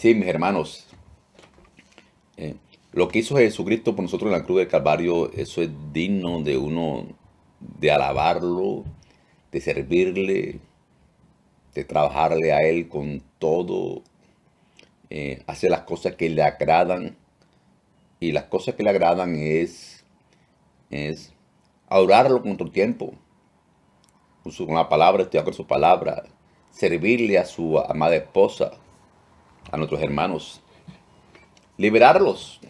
Sí, mis hermanos, eh, lo que hizo Jesucristo por nosotros en la cruz del Calvario, eso es digno de uno, de alabarlo, de servirle, de trabajarle a Él con todo, eh, hacer las cosas que le agradan. Y las cosas que le agradan es, es adorarlo con tu tiempo, con la palabra, estudiar con su palabra, servirle a su amada esposa, a nuestros hermanos, liberarlos,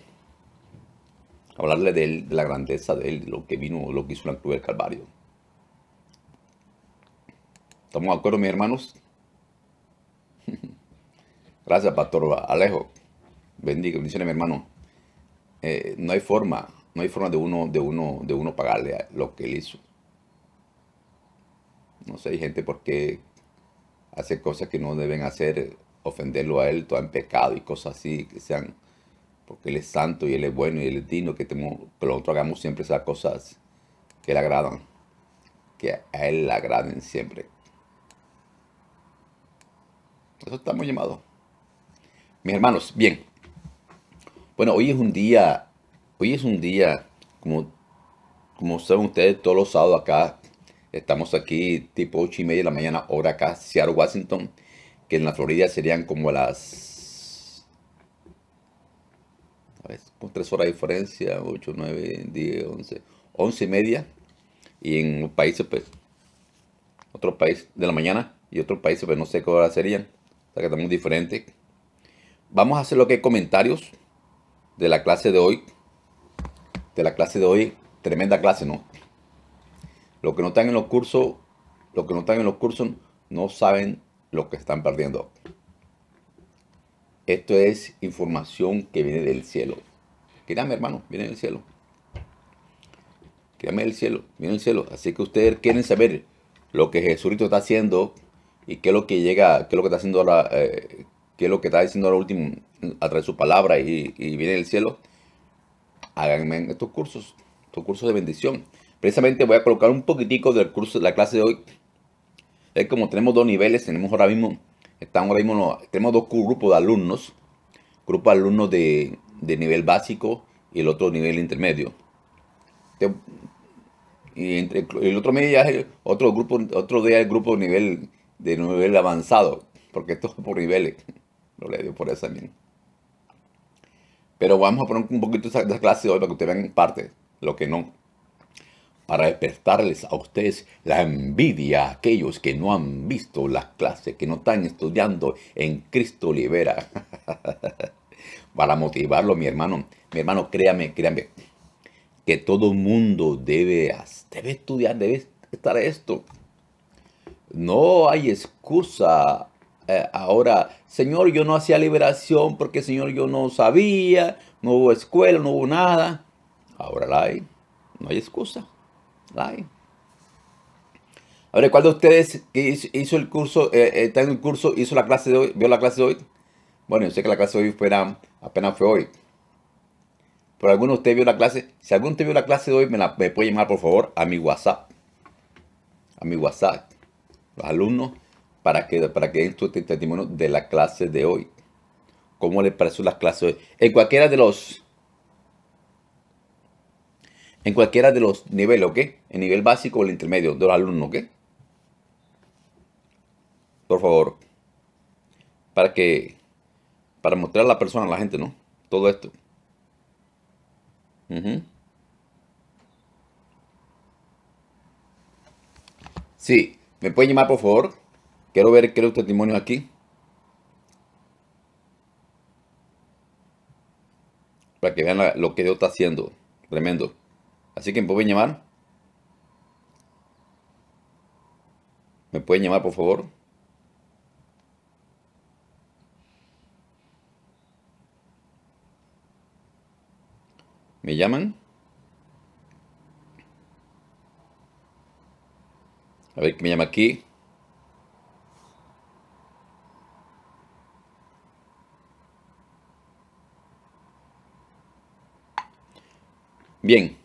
hablarle de él, de la grandeza de él, de lo que vino, lo que hizo en la cruz del Calvario. ¿Estamos de acuerdo, mis hermanos? Gracias, Pastor Alejo. Bendiga, bendiciones, mi hermano. Eh, no hay forma, no hay forma de uno, de uno, de uno pagarle lo que él hizo. No sé, hay gente porque hace cosas que no deben hacer, ofenderlo a él, todo en pecado y cosas así, que sean, porque él es santo y él es bueno y él es digno, que, tenemos, que nosotros hagamos siempre esas cosas que le agradan, que a él le agraden siempre. Eso estamos llamados. Mis hermanos, bien. Bueno, hoy es un día, hoy es un día, como, como saben ustedes, todos los sábados acá Estamos aquí tipo 8 y media de la mañana, hora acá, Seattle, Washington, que en la Florida serían como las... A ver, con 3 horas de diferencia, 8, 9, 10, 11, 11 y media. Y en países, pues, otro país de la mañana y otros países, pues no sé qué hora serían. O sea que estamos diferentes. Vamos a hacer lo que hay comentarios de la clase de hoy. De la clase de hoy, tremenda clase, ¿no? Los que no están en los cursos, los que no están en los cursos no saben lo que están perdiendo. Esto es información que viene del cielo. Créame, hermano, viene del cielo. Créame del cielo, viene del cielo. Así que ustedes quieren saber lo que Jesucristo está haciendo y qué es lo que llega, qué es lo que está haciendo ahora, eh, qué es lo que está diciendo ahora último a través de su palabra y, y viene del cielo. Háganme estos cursos, estos cursos de bendición. Precisamente voy a colocar un poquitico del curso de la clase de hoy. Es como tenemos dos niveles, tenemos ahora mismo, estamos ahora mismo, tenemos dos grupos de alumnos. Grupo de alumnos de, nivel básico y el otro nivel intermedio. Y entre, el otro medio ya es otro grupo, otro día el grupo de nivel, de nivel avanzado, porque esto es por niveles. Lo leo por eso también. Pero vamos a poner un poquito de esa clase hoy para que ustedes vean parte, lo que no para despertarles a ustedes la envidia a aquellos que no han visto la clase, que no están estudiando en Cristo Libera. para motivarlo, mi hermano. Mi hermano, créame, créame, que todo mundo debe, debe estudiar, debe estar esto. No hay excusa. Eh, ahora, Señor, yo no hacía liberación porque, Señor, yo no sabía, no hubo escuela, no hubo nada. Ahora la hay. No hay excusa. A ver, ¿cuál de ustedes hizo el curso, eh, eh, está en el curso, hizo la clase de hoy, vio la clase de hoy? Bueno, yo sé que la clase de hoy apenas fue hoy. Pero alguno de ustedes vio la clase. Si alguno de ustedes vio la clase de hoy, me, la, puede llamar por favor a mi WhatsApp. A mi WhatsApp. Los alumnos, para que, para que den su testimonio de la clase de hoy. ¿Cómo les pareció la clase de hoy? En cualquiera de los en cualquiera de los niveles, ¿ok? El nivel básico o el intermedio de los alumnos, ¿ok? Por favor. Para que, para mostrar a la persona, a la gente, ¿no? Todo esto. Sí, me puede llamar por favor. Quiero ver, quiero testimonio aquí. Para que vean lo que Dios está haciendo. Tremendo. Así que me pueden llamar. ¿Me pueden llamar, por favor? ¿Me llaman? A ver, ¿qué me llama aquí? Bien.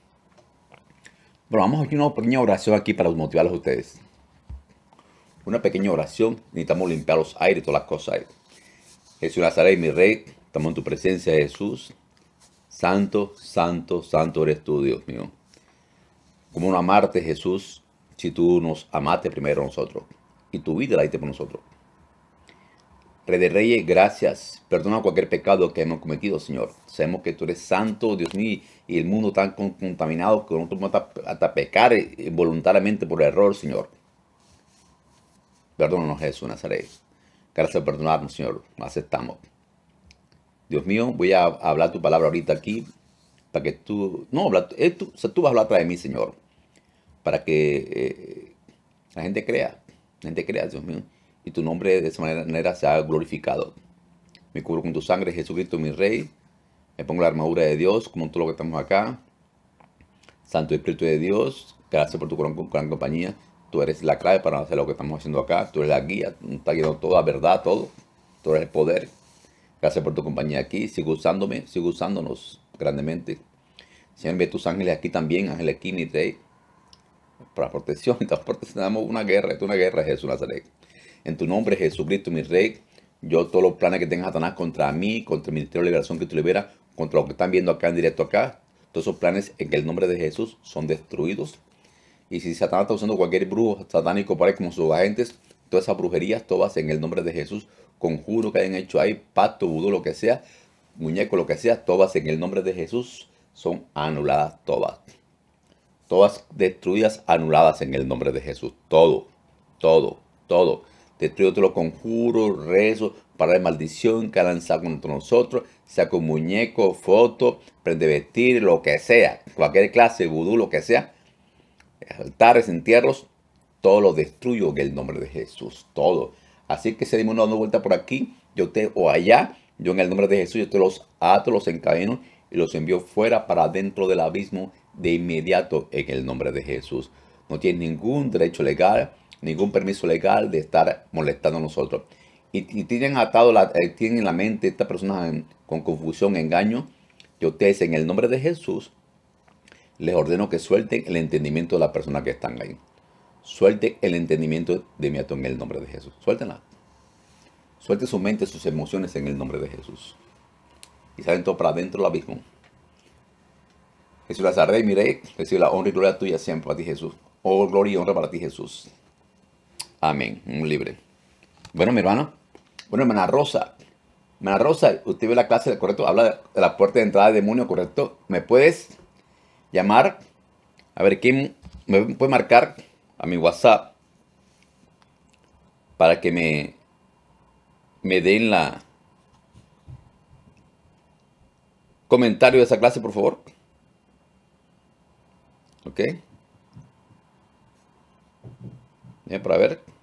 Bueno, vamos a hacer una pequeña oración aquí para motivarlos a ustedes. Una pequeña oración. Necesitamos limpiar los aires, todas las cosas. Jesús Nazaret, mi rey, estamos en tu presencia, Jesús. Santo, santo, santo eres tú, Dios mío. ¿Cómo no amarte, Jesús, si tú nos amaste primero a nosotros? Y tu vida la diste por nosotros. Rey de Reyes, gracias. Perdona cualquier pecado que hemos cometido, Señor. Sabemos que tú eres santo, Dios mío, y el mundo tan contaminado que nosotros podemos hasta, pecar eh, voluntariamente por error, Señor. Perdónanos, Jesús Nazaret. Gracias por perdonarnos, Señor. Aceptamos. Dios mío, voy a hablar tu palabra ahorita aquí para que tú, no, eh, tú, tú vas a hablar atrás de mí, Señor, para que eh, la gente crea, la gente crea, Dios mío y tu nombre de esa manera sea glorificado. Me cubro con tu sangre, Jesucristo, mi Rey. Me pongo la armadura de Dios, como todo lo que estamos acá. Santo Espíritu de Dios, gracias por tu gran, compañía. Tú eres la clave para hacer lo que estamos haciendo acá. Tú eres la guía, tú estás guiando toda verdad, todo. Tú eres el poder. Gracias por tu compañía aquí. Sigo usándome, sigo usándonos grandemente. Señor, ve tus ángeles aquí también, ángeles aquí, mi rey. Para protección, tenemos una guerra, es una guerra, Jesús Nazaret. En tu nombre, Jesucristo, mi Rey, yo todos los planes que tenga Satanás contra mí, contra el Ministerio de Liberación que tú liberas, contra lo que están viendo acá en directo acá, todos esos planes en el nombre de Jesús son destruidos. Y si Satanás está usando cualquier brujo satánico para como sus agentes, todas esas brujerías, todas en el nombre de Jesús, conjuro que hayan hecho ahí, pacto, vudú, lo que sea, muñeco, lo que sea, todas en el nombre de Jesús son anuladas todas. Todas destruidas, anuladas en el nombre de Jesús. Todo, todo, todo destruyo todos los conjuros, rezos, para de maldición que ha lanzado contra nosotros, sea con muñeco, foto, prende vestir, lo que sea, cualquier clase vudú, lo que sea, altares, entierros, todo lo destruyo en el nombre de Jesús, todo. Así que se dimos una vuelta por aquí, yo te o allá, yo en el nombre de Jesús, yo te los ato, los encadeno y los envío fuera para dentro del abismo de inmediato en el nombre de Jesús. No tienes ningún derecho legal ningún permiso legal de estar molestando a nosotros. Y, tienen atado, la, eh, tienen en la mente esta persona con confusión, engaño, que ustedes en el nombre de Jesús les ordeno que suelten el entendimiento de la persona que están ahí. Suelten el entendimiento de mi en el nombre de Jesús. Suéltenla. Suelte su mente, sus emociones en el nombre de Jesús. Y salen todo para adentro del abismo. Jesús las y miré, recibe la honra y gloria tuya siempre para ti Jesús. Oh, gloria y honra para ti Jesús. Amén. Un libre. Bueno, mi hermano. Bueno, hermana Rosa. Hermana Rosa, usted ve la clase, ¿correcto? Habla de la puerta de entrada del demonio, ¿correcto? ¿Me puedes llamar? A ver, ¿quién me puede marcar a mi WhatsApp para que me, me den la comentario de esa clase, por favor? ¿Ok? Ya, para ver.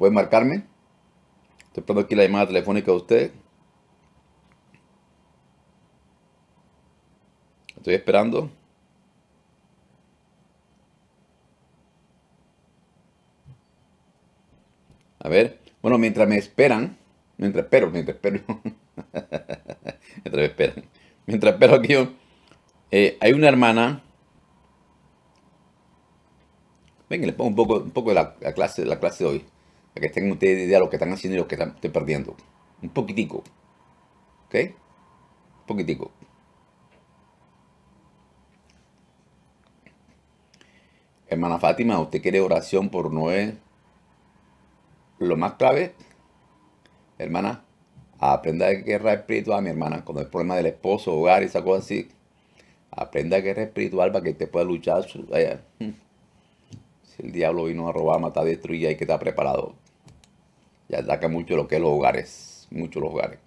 ¿Puede marcarme? Estoy esperando aquí la llamada telefónica de usted. Estoy esperando. A ver. Bueno, mientras me esperan. Mientras espero, mientras espero. mientras me esperan. Mientras espero aquí yo. Eh, hay una hermana. Venga, le pongo un poco, un poco de la, clase, la clase de hoy para que tengan ustedes idea de lo que están haciendo y lo que están perdiendo. Un poquitico. ¿Ok? Un poquitico. Hermana Fátima, ¿usted quiere oración por Noé? Lo más clave, hermana, aprenda de guerra espiritual, mi hermana, con el problema del esposo, hogar y esa cosa así. Aprenda guerra espiritual para que te pueda luchar. Hmm el diablo vino a robar, matar, destruir, hay que estar preparado. Ya ataca mucho lo que es los hogares, mucho los hogares.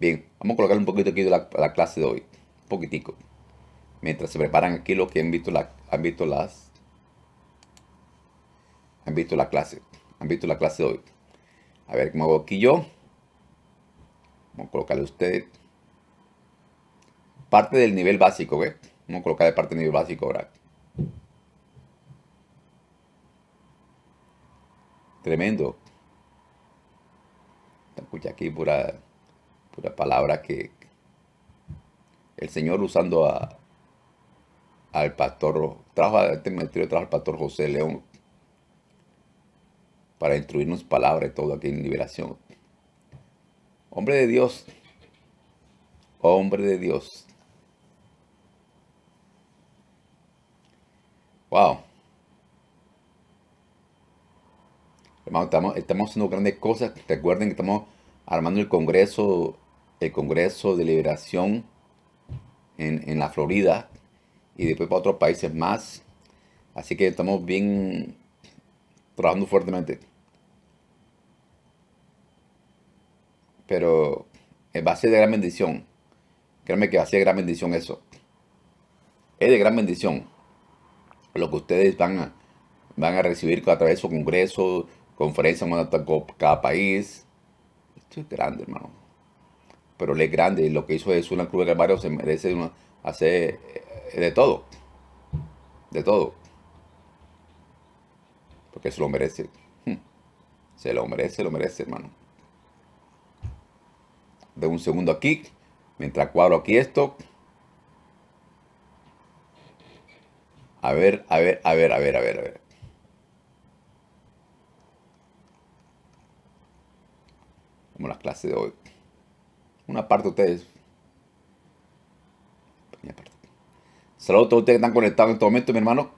Bien, vamos a colocar un poquito aquí de la, clase de hoy, un poquitico. Mientras se preparan aquí los que han visto, la, han visto las, han visto la clase, han visto la clase de hoy. A ver cómo hago aquí yo. Vamos a colocarle a usted parte del nivel básico, ¿ve? Vamos a colocarle parte del nivel básico ahora. Tremendo. Escucha aquí pura, pura palabra que el Señor usando a, al pastor, trajo a este ministerio, trajo al pastor José León. para instruirnos palabra y todo aquí en liberación. Hombre de Dios, hombre de Dios. Wow. estamos, estamos haciendo grandes cosas. Recuerden que estamos armando el Congreso, el Congreso de Liberación en, en la Florida y después para otros países más. Así que estamos bien trabajando fuertemente. Pero va a ser de gran bendición. Créanme que va a ser de gran bendición eso. Es de gran bendición lo que ustedes van a, van a recibir a través de su congreso, conferencias en cada país. Esto es grande, hermano. Pero él es grande y lo que hizo es una Cruz de Calvario se merece hacer eh, de todo. De todo. Porque se lo merece. Se lo merece, lo merece, hermano. De un segundo aquí. Mientras cuadro aquí esto. A ver, a ver, a ver, a ver, a ver, a ver. Como la clase de hoy. Una parte de ustedes. Saludos a todos ustedes que están conectados en este momento, mi hermano.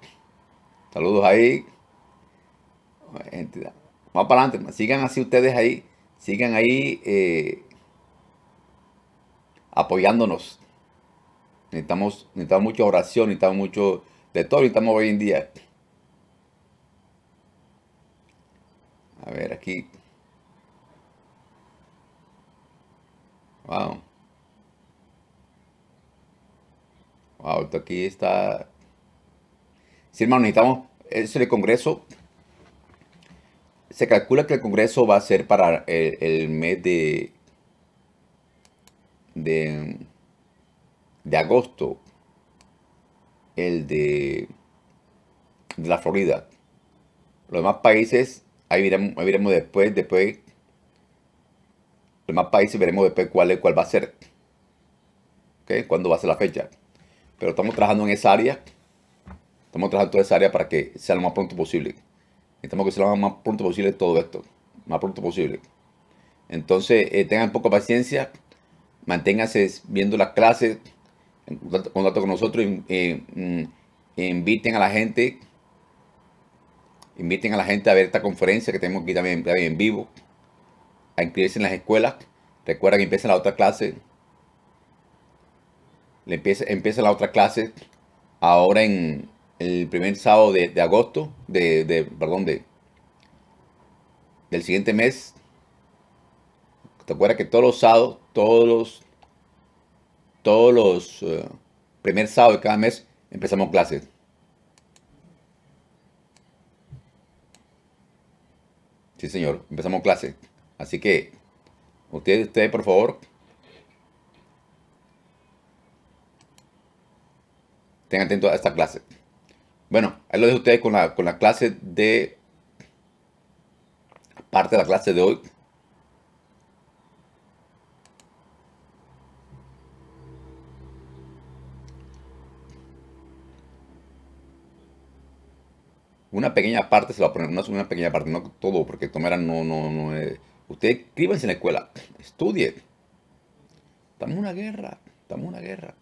Saludos ahí. Vamos para adelante. Sigan así ustedes ahí. Sigan ahí eh, apoyándonos. Necesitamos, necesitamos mucha oración, necesitamos mucho de todo estamos hoy en día. A ver, aquí. Wow. Wow, esto aquí está. Sí, hermano, necesitamos. Es el Congreso. Se calcula que el Congreso va a ser para el, el mes de. de. de agosto el de, de la Florida. Los demás países, ahí veremos, después, después. Demás países veremos después cuál, cuál va a ser. ¿Ok? ¿Cuándo va a ser la fecha? Pero estamos trabajando en esa área. Estamos trabajando en esa área para que sea lo más pronto posible. Necesitamos que sea lo más pronto posible todo esto. Más pronto posible. Entonces, eh, tengan poca paciencia. Manténganse viendo las clases contacto con nosotros, eh, mm, inviten a la gente, inviten a la gente a ver esta conferencia que tenemos aquí también, en vivo, a inscribirse en las escuelas. Recuerda que empieza la otra clase. Le empieza, empieza la otra clase ahora en el primer sábado de, agosto, de, perdón, de, del siguiente mes. ¿Te acuerdas que todos los sábados, todos los todos los uh, primer sábado de cada mes empezamos clases. Sí, señor, empezamos clases. Así que, ustedes, ustedes, por favor, tengan atentos a esta clase. Bueno, ahí lo dejo ustedes con la, con la clase de, parte de la clase de hoy. una pequeña parte se va a poner, una, una pequeña parte, no todo, porque tomar no, no, no. Usted escríbanse en la escuela, estudie. Estamos en una guerra, estamos en una guerra.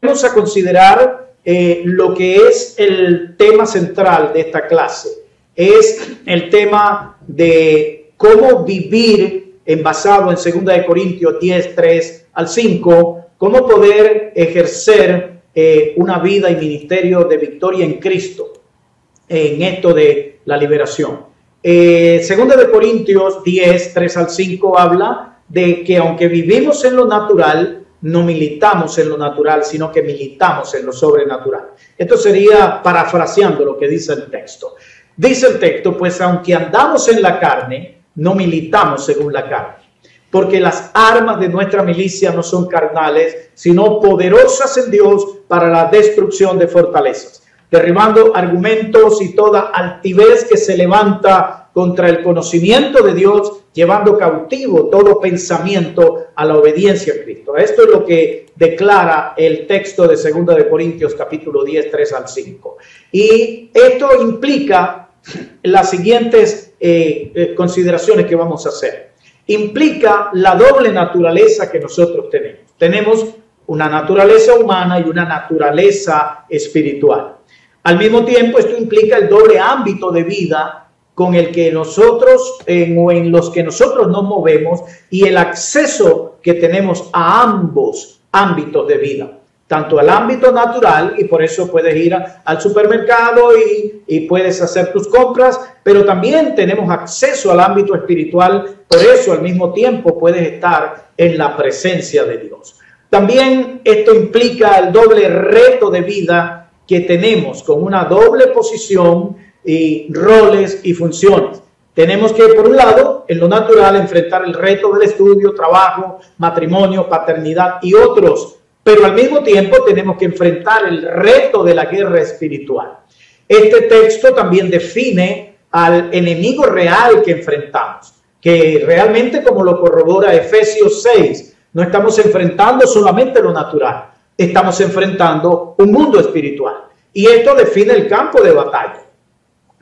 Vamos a considerar eh, lo que es el tema central de esta clase. Es el tema de cómo vivir en basado en 2 de Corintios 10, 3 al 5, cómo poder ejercer eh, una vida y ministerio de victoria en Cristo en esto de la liberación. Eh, segunda de Corintios 10, 3 al 5 habla de que aunque vivimos en lo natural, no militamos en lo natural, sino que militamos en lo sobrenatural. Esto sería parafraseando lo que dice el texto. Dice el texto, pues aunque andamos en la carne, no militamos según la carne, porque las armas de nuestra milicia no son carnales, sino poderosas en Dios para la destrucción de fortalezas derribando argumentos y toda altivez que se levanta contra el conocimiento de Dios, llevando cautivo todo pensamiento a la obediencia a Cristo. Esto es lo que declara el texto de 2 de Corintios capítulo 10, 3 al 5. Y esto implica las siguientes eh, eh, consideraciones que vamos a hacer. Implica la doble naturaleza que nosotros tenemos. Tenemos una naturaleza humana y una naturaleza espiritual. Al mismo tiempo, esto implica el doble ámbito de vida con el que nosotros o en los que nosotros nos movemos y el acceso que tenemos a ambos ámbitos de vida tanto al ámbito natural y por eso puedes ir al supermercado y, y, puedes hacer tus compras, pero también tenemos acceso al ámbito espiritual, por eso al mismo tiempo puedes estar en la presencia de Dios. También esto implica el doble reto de vida que tenemos con una doble posición y roles y funciones. Tenemos que, por un lado, en lo natural, enfrentar el reto del estudio, trabajo, matrimonio, paternidad y otros pero al mismo tiempo tenemos que enfrentar el reto de la guerra espiritual. Este texto también define al enemigo real que enfrentamos, que realmente como lo corrobora Efesios 6, no estamos enfrentando solamente lo natural, estamos enfrentando un mundo espiritual. Y esto define el campo de batalla,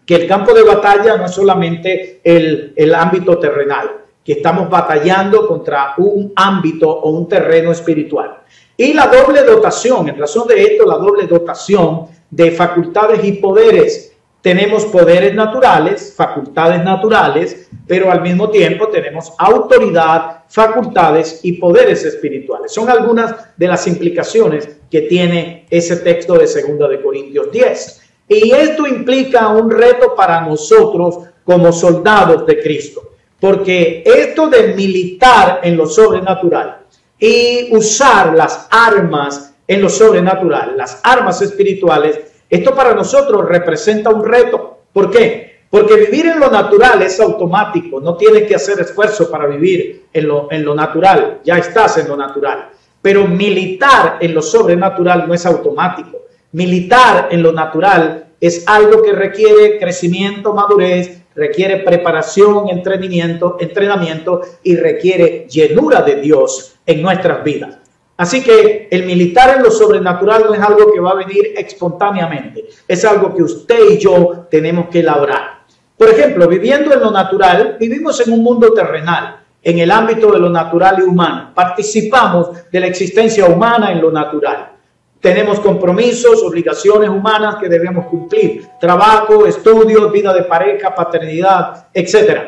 que el campo de batalla no es solamente el, el ámbito terrenal, que estamos batallando contra un ámbito o un terreno espiritual. Y la doble dotación, en razón de esto, la doble dotación de facultades y poderes. Tenemos poderes naturales, facultades naturales, pero al mismo tiempo tenemos autoridad, facultades y poderes espirituales. Son algunas de las implicaciones que tiene ese texto de 2 de Corintios 10. Y esto implica un reto para nosotros como soldados de Cristo, porque esto de militar en lo sobrenatural y usar las armas en lo sobrenatural, las armas espirituales, esto para nosotros representa un reto. ¿Por qué? Porque vivir en lo natural es automático, no tienes que hacer esfuerzo para vivir en lo, en lo natural, ya estás en lo natural. Pero militar en lo sobrenatural no es automático. Militar en lo natural es algo que requiere crecimiento, madurez, requiere preparación, entrenamiento, entrenamiento y requiere llenura de Dios en nuestras vidas. Así que el militar en lo sobrenatural no es algo que va a venir espontáneamente, es algo que usted y yo tenemos que elaborar. Por ejemplo, viviendo en lo natural, vivimos en un mundo terrenal, en el ámbito de lo natural y humano. Participamos de la existencia humana en lo natural. Tenemos compromisos, obligaciones humanas que debemos cumplir, trabajo, estudios, vida de pareja, paternidad, etc.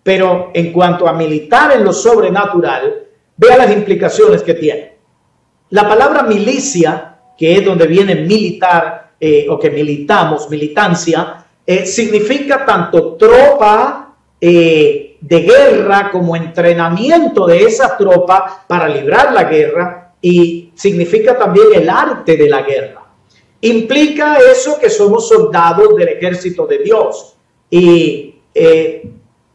Pero en cuanto a militar en lo sobrenatural, vea las implicaciones que tiene. La palabra milicia, que es donde viene militar eh, o que militamos, militancia, eh, significa tanto tropa eh, de guerra como entrenamiento de esa tropa para librar la guerra y significa también el arte de la guerra. Implica eso que somos soldados del ejército de Dios y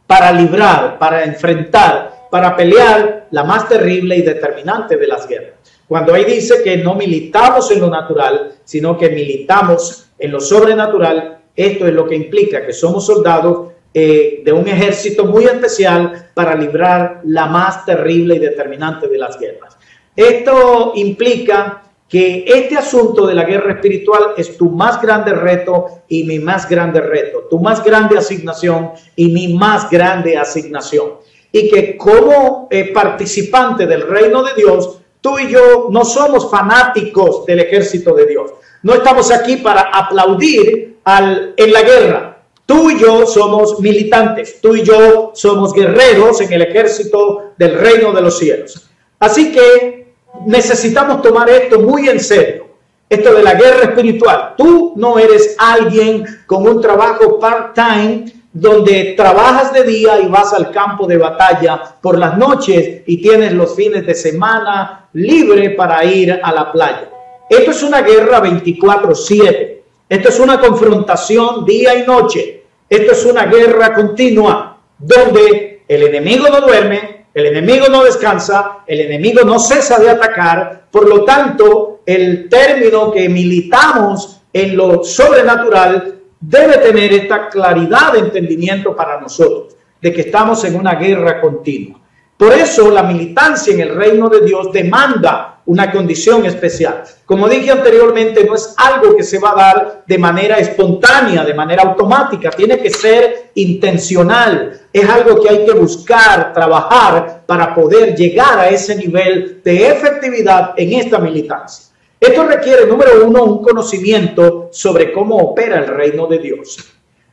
para librar, para enfrentar, para pelear la más terrible y determinante de las guerras. Cuando ahí dice que no militamos en lo natural, sino que militamos en lo sobrenatural, esto es lo que implica que somos soldados eh, de un ejército muy especial para librar la más terrible y determinante de las guerras. Esto implica que este asunto de la guerra espiritual es tu más grande reto y mi más grande reto, tu más grande asignación y mi más grande asignación. Y que como eh, participante del reino de Dios, tú y yo no somos fanáticos del ejército de Dios. No estamos aquí para aplaudir al, en la guerra. Tú y yo somos militantes, tú y yo somos guerreros en el ejército del reino de los cielos. Así que necesitamos tomar esto muy en serio. Esto de la guerra espiritual. Tú no eres alguien con un trabajo part-time donde trabajas de día y vas al campo de batalla por las noches y tienes los fines de semana libre para ir a la playa. Esto es una guerra 24/7. Esto es una confrontación día y noche. Esto es una guerra continua donde el enemigo no duerme, el enemigo no descansa, el enemigo no cesa de atacar, por lo tanto, el término que militamos en lo sobrenatural debe tener esta claridad de entendimiento para nosotros, de que estamos en una guerra continua. Por eso la militancia en el reino de Dios demanda una condición especial. Como dije anteriormente, no es algo que se va a dar de manera espontánea, de manera automática, tiene que ser intencional, es algo que hay que buscar, trabajar para poder llegar a ese nivel de efectividad en esta militancia. Esto requiere, número uno, un conocimiento sobre cómo opera el reino de Dios.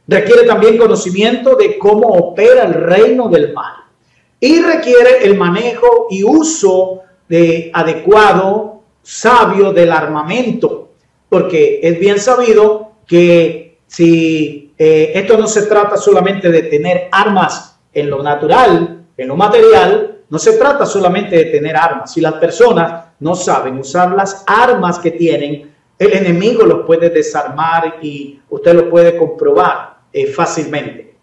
Requiere también conocimiento de cómo opera el reino del mal. Y requiere el manejo y uso de adecuado, sabio del armamento, porque es bien sabido que si eh, esto no se trata solamente de tener armas en lo natural, en lo material, no se trata solamente de tener armas. Si las personas no saben usar las armas que tienen, el enemigo los puede desarmar y usted lo puede comprobar eh, fácilmente.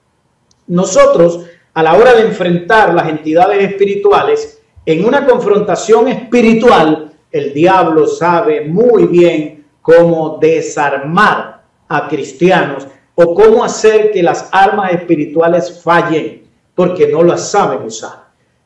Nosotros, a la hora de enfrentar las entidades espirituales, en una confrontación espiritual, el diablo sabe muy bien cómo desarmar a cristianos o cómo hacer que las armas espirituales fallen, porque no las saben usar.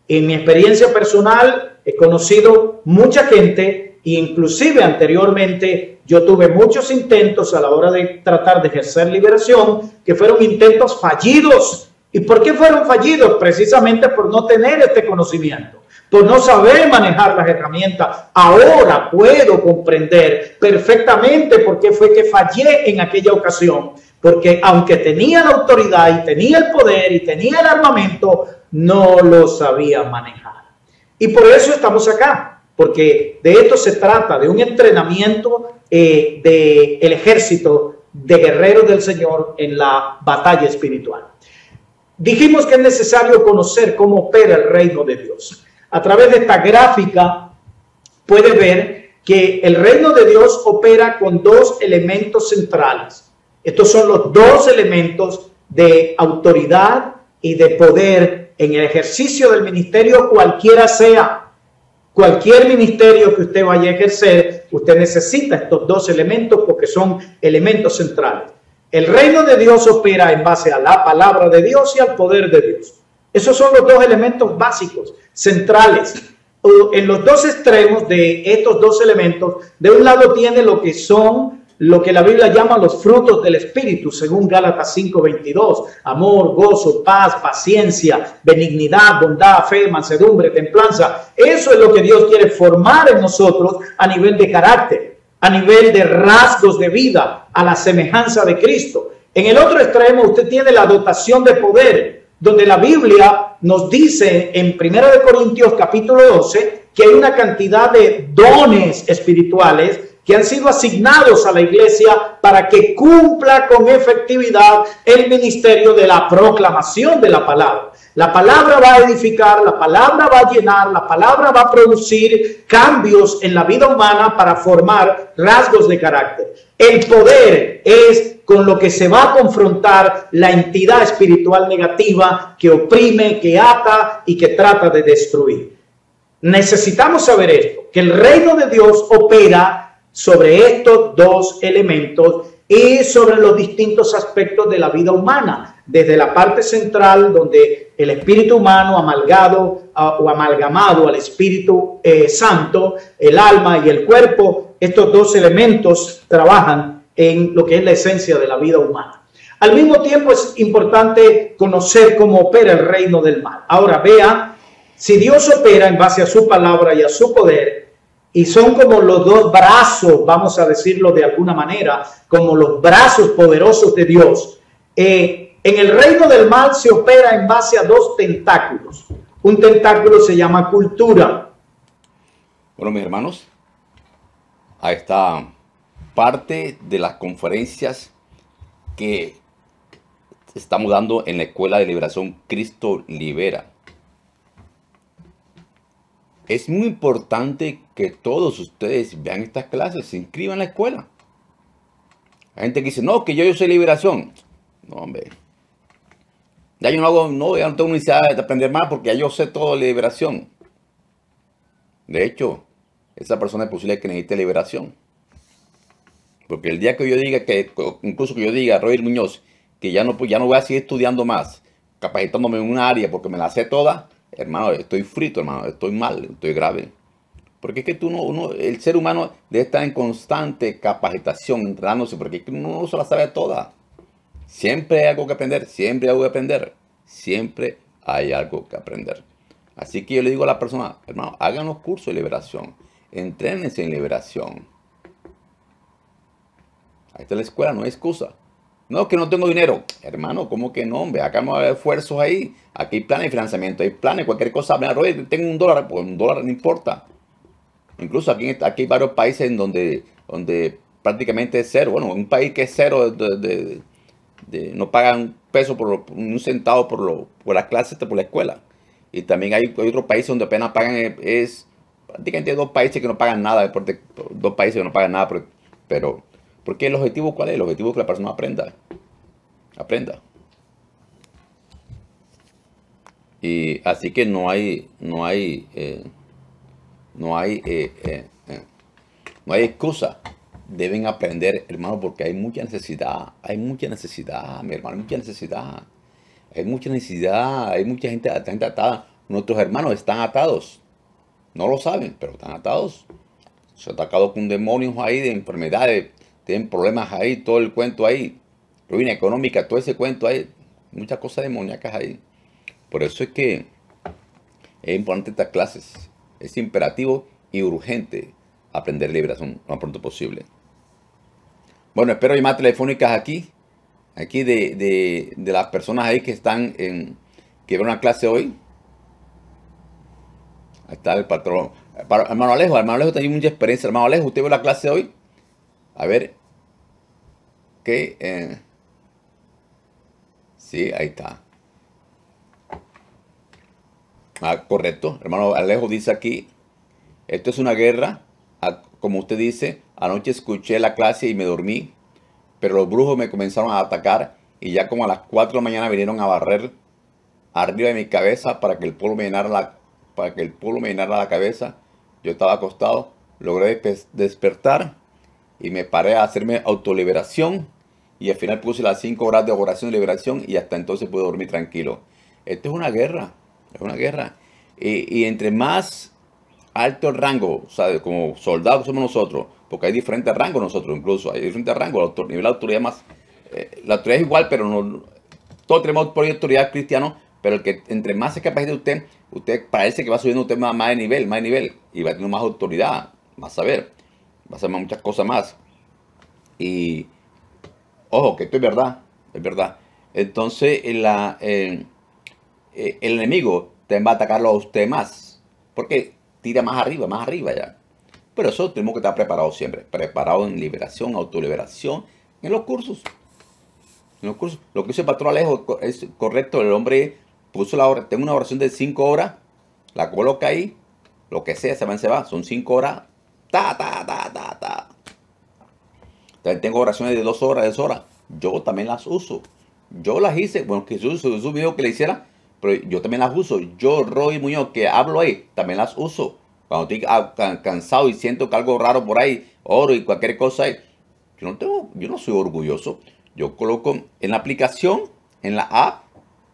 En mi experiencia personal he conocido mucha gente, inclusive anteriormente yo tuve muchos intentos a la hora de tratar de ejercer liberación, que fueron intentos fallidos. ¿Y por qué fueron fallidos? Precisamente por no tener este conocimiento por no saber manejar las herramientas. Ahora puedo comprender perfectamente por qué fue que fallé en aquella ocasión. Porque aunque tenía la autoridad y tenía el poder y tenía el armamento, no lo sabía manejar. Y por eso estamos acá, porque de esto se trata, de un entrenamiento eh, del ejército de guerreros del Señor en la batalla espiritual. Dijimos que es necesario conocer cómo opera el reino de Dios a través de esta gráfica puede ver que el reino de Dios opera con dos elementos centrales. Estos son los dos elementos de autoridad y de poder en el ejercicio del ministerio cualquiera sea. Cualquier ministerio que usted vaya a ejercer, usted necesita estos dos elementos porque son elementos centrales. El reino de Dios opera en base a la palabra de Dios y al poder de Dios. Esos son los dos elementos básicos, centrales. En los dos extremos de estos dos elementos, de un lado tiene lo que son lo que la Biblia llama los frutos del Espíritu, según Gálatas 5:22, amor, gozo, paz, paciencia, benignidad, bondad, fe, mansedumbre, templanza. Eso es lo que Dios quiere formar en nosotros a nivel de carácter, a nivel de rasgos de vida, a la semejanza de Cristo. En el otro extremo usted tiene la dotación de poder, donde la Biblia nos dice en 1 Corintios capítulo 12 que hay una cantidad de dones espirituales que han sido asignados a la iglesia para que cumpla con efectividad el ministerio de la proclamación de la palabra. La palabra va a edificar, la palabra va a llenar, la palabra va a producir cambios en la vida humana para formar rasgos de carácter. El poder es con lo que se va a confrontar la entidad espiritual negativa que oprime, que ata y que trata de destruir. Necesitamos saber esto, que el reino de Dios opera sobre estos dos elementos y sobre los distintos aspectos de la vida humana, desde la parte central donde el espíritu humano amalgado o amalgamado al espíritu eh, santo, el alma y el cuerpo, estos dos elementos trabajan en lo que es la esencia de la vida humana. Al mismo tiempo es importante conocer cómo opera el reino del mal. Ahora vea, si Dios opera en base a su palabra y a su poder, y son como los dos brazos, vamos a decirlo de alguna manera, como los brazos poderosos de Dios, eh, en el reino del mal se opera en base a dos tentáculos. Un tentáculo se llama cultura. Bueno, mis hermanos, ahí está parte de las conferencias que estamos dando en la Escuela de Liberación Cristo Libera. Es muy importante que todos ustedes vean estas clases, se inscriban en la escuela. Hay gente que dice, no, que yo, yo soy liberación. No, hombre. Ya yo no hago, no, ya no tengo necesidad de aprender más porque ya yo sé todo de liberación. De hecho, esa persona es posible que necesite liberación. Porque el día que yo diga que, incluso que yo diga, Roy Muñoz, que ya no, ya no voy a seguir estudiando más, capacitándome en un área porque me la sé toda, hermano, estoy frito, hermano, estoy mal, estoy grave. Porque es que tú no, uno, el ser humano debe estar en constante capacitación, entrenándose, porque uno no se la sabe toda. Siempre hay algo que aprender, siempre hay algo que aprender, siempre hay algo que aprender. Así que yo le digo a la persona, hermano, hagan los cursos de liberación, entrénense en liberación. Ahí está la escuela, no hay excusa. No, que no tengo dinero. Hermano, ¿cómo que no? Hombre, acá no hay esfuerzos ahí. Aquí hay planes de financiamiento, hay planes, cualquier cosa. tengo un dólar, pues un dólar no importa. Incluso aquí, aquí hay varios países en donde, donde prácticamente es cero. Bueno, un país que es cero, de, no pagan un peso por, un centavo por, lo, por las clases, por la escuela. Y también hay, otros países donde apenas pagan, es, prácticamente dos países que no pagan nada, dos países que no pagan nada, pero, pero porque el objetivo cuál es? El objetivo es que la persona aprenda. Aprenda. Y así que no hay, no hay, eh, no hay, eh, eh, no hay excusa. Deben aprender, hermano, porque hay mucha necesidad. Hay mucha necesidad, mi hermano, hay mucha necesidad. Hay mucha necesidad, hay mucha gente, gente atada. Nuestros hermanos están atados. No lo saben, pero están atados. Se han atacado con demonios ahí de enfermedades, tienen problemas ahí, todo el cuento ahí, ruina económica, todo ese cuento ahí, muchas cosas demoníacas ahí. Por eso es que es importante estas clases. Es imperativo y urgente aprender liberación lo más pronto posible. Bueno, espero llamadas telefónicas aquí, aquí de, las personas ahí que están en, que ven una clase hoy. Ahí está el patrón. Hermano Alejo, hermano Alejo tiene mucha experiencia. Hermano Alejo, ¿usted ve la clase hoy? A ver. ¿Qué? Eh, sí, ahí está. Ah, correcto. Hermano Alejo dice aquí, esto es una guerra. Ah, como usted dice, anoche escuché la clase y me dormí, pero los brujos me comenzaron a atacar y ya como a las 4 de la mañana vinieron a barrer arriba de mi cabeza para que el polvo me llenara la, para que el polvo me llenara la cabeza. Yo estaba acostado, logré despertar y me paré a hacerme autoliberación y al final puse las 5 horas de oración de liberación y hasta entonces pude dormir tranquilo. Esto es una guerra, es una guerra. Y, entre más alto el rango, sea, como soldados somos nosotros, porque hay diferentes rangos nosotros incluso, hay diferentes rangos, el nivel de autoridad más, eh, la autoridad es igual, pero no, todos tenemos por autoridad cristiano, pero el que entre más se capacite usted, usted parece que va subiendo usted más, más de nivel, más de nivel, y va a tener más autoridad, más saber va a ser muchas cosas más. Y, ojo, que esto es verdad, es verdad. Entonces, la, eh, el enemigo también va a atacarlo a usted más, porque tira más arriba, más arriba ya. Pero eso tenemos que estar preparados siempre, preparados en liberación, autoliberación, en los cursos. En los cursos. Lo que hizo el patrón Alejo es correcto, el hombre puso la hora, tengo una oración de 5 horas, la coloca ahí, lo que sea, se va, se va, son 5 horas Ta, ta, ta, ta, ta. También tengo oraciones de dos horas, de horas. Yo también las uso. Yo las hice. Bueno, que Jesús, me que le hiciera, pero yo también las uso. Yo, Roy Muñoz, que hablo ahí, también las uso. Cuando estoy cansado y siento que algo raro por ahí, oro y cualquier cosa ahí. Yo no tengo, yo no soy orgulloso. Yo coloco en la aplicación, en la app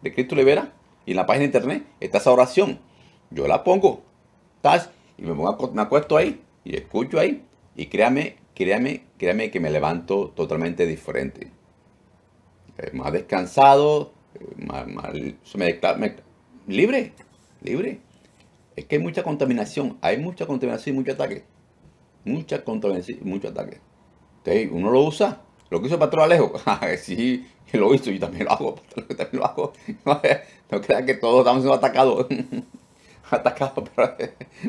de Cristo Libera y en la página de internet está esa oración. Yo la pongo, y me, pongo, me acuesto ahí y escucho ahí y créame, créame, créame que me levanto totalmente diferente. Eh, más descansado, eh, más, me, libre, libre. Es que hay mucha contaminación, hay mucha contaminación y mucho ataque. Mucha contaminación y mucho ataque. Uno lo usa, lo que hizo el patrón Alejo, sí, lo hizo, yo también lo hago, también lo hago. No crean que todos estamos atacados. atacados, pero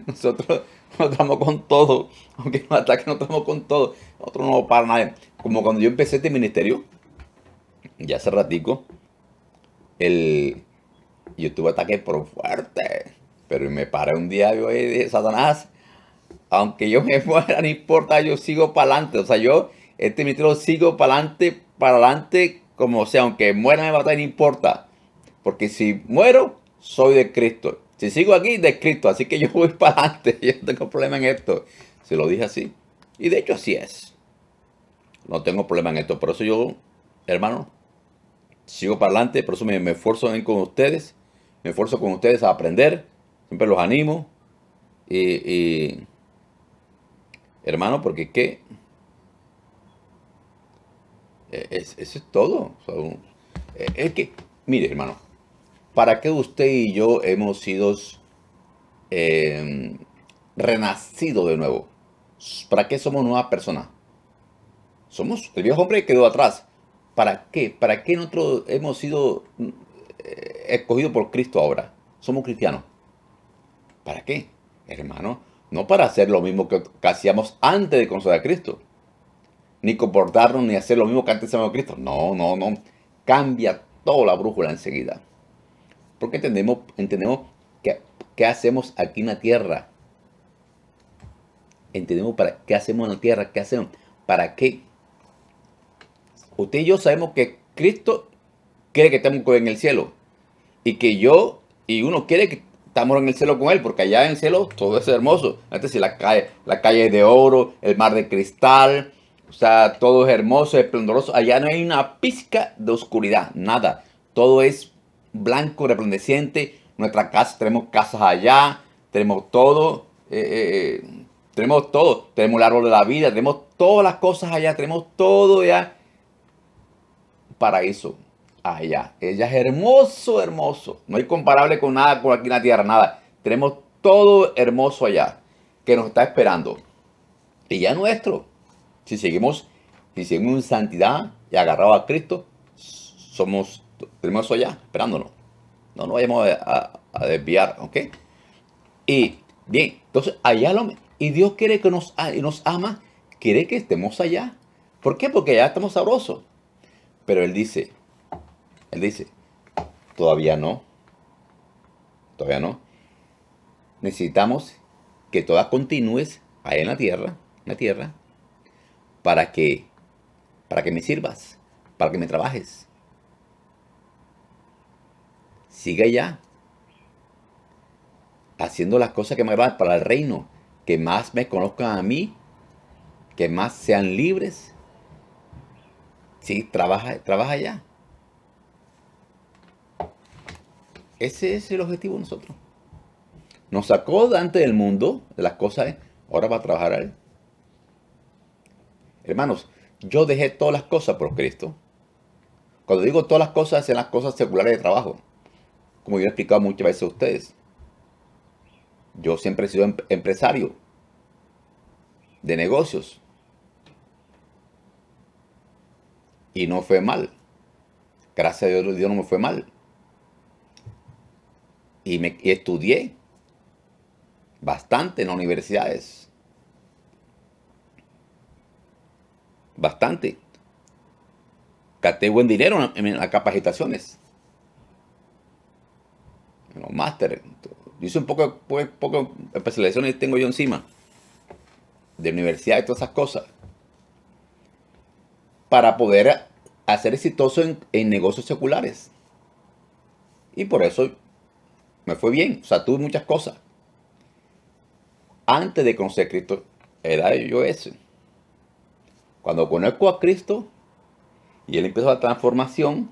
nosotros nos estamos con todo. Aunque nos ataquen, nos estamos con todo. Nosotros no para nadie. Como cuando yo empecé este ministerio, ya hace ratico, el, yo tuve ataque por fuerte. Pero me paré un día y dije, Satanás, aunque yo me muera, no importa, yo sigo para adelante. O sea, yo, este ministerio sigo para adelante, para adelante, como sea, aunque muera me matar, no importa. Porque si muero, soy de Cristo. Si sigo aquí, descrito, así que yo voy para adelante, yo no tengo problema en esto. Se lo dije así. Y de hecho así es. No tengo problema en esto. Por eso yo, hermano, sigo para adelante. Por eso me, esfuerzo en con ustedes. Me esfuerzo con ustedes a aprender. Siempre los animo. Y, Hermano, porque qué? E, eso es todo. E, es que, mire, hermano, ¿para qué usted y yo hemos sido eh, renacidos de nuevo? ¿Para qué somos nuevas personas? Somos, el viejo hombre quedó atrás. ¿Para qué? ¿Para qué nosotros hemos sido eh, escogidos por Cristo ahora? Somos cristianos. ¿Para qué? Hermano, no para hacer lo mismo que, hacíamos antes de conocer a Cristo. Ni comportarnos ni hacer lo mismo que antes hacíamos a Cristo. No, no, no. Cambia toda la brújula enseguida. Porque entendemos, entendemos que, qué hacemos aquí en la tierra. Entendemos para qué hacemos en la tierra, qué hacemos, para qué. Usted y yo sabemos que Cristo quiere que estemos en el cielo. Y que yo y uno quiere que estamos en el cielo con Él, porque allá en el cielo todo es hermoso. Antes si la calle, la calle de oro, el mar de cristal, o sea, todo es hermoso, esplendoroso. Allá no hay una pizca de oscuridad, nada. Todo es blanco, resplandeciente. Nuestra casa, tenemos casas allá, tenemos todo, eh, eh, eh, tenemos todo. Tenemos el árbol de la vida, tenemos todas las cosas allá, tenemos todo allá. Paraíso allá. Ella es hermoso, hermoso. No hay comparable con nada con aquí en la tierra, nada. Tenemos todo hermoso allá que nos está esperando. Y ya nuestro. Si seguimos, si seguimos en santidad y agarrado a Cristo, somos, tenemos eso allá, esperándonos. No nos vayamos a, desviar, ¿ok? Y bien, entonces allá lo... Y Dios quiere que nos, nos ama, quiere que estemos allá. ¿Por qué? Porque ya estamos sabrosos. Pero Él dice, él dice, todavía no. Todavía no. Necesitamos que todas continúes ahí en la tierra, en la tierra, para que, para que me sirvas, para que me trabajes. Sigue ya haciendo las cosas que me van para el reino, que más me conozcan a mí, que más sean libres. Sí, trabaja, trabaja ya. Ese es el objetivo de nosotros. Nos sacó delante del mundo, de las cosas, ahora va a trabajar a Él. Hermanos, yo dejé todas las cosas por Cristo. Cuando digo todas las cosas, en las cosas seculares de trabajo. Como yo he explicado muchas veces a ustedes. Yo siempre he sido em-, empresario de negocios. Y no fue mal. Gracias a Dios, Dios no me fue mal y, me, estudié bastante en las universidades. Bastante. Gasté buen dinero en, las capacitaciones. En los másteres. Hice un poco, poco, poco especializaciones tengo yo encima. De universidad y todas esas cosas. Para poder hacer exitoso en, negocios seculares. Y por eso me fue bien, o sea, tuve muchas cosas. Antes de conocer a Cristo, era yo ese. Cuando conozco a Cristo y Él empezó la transformación,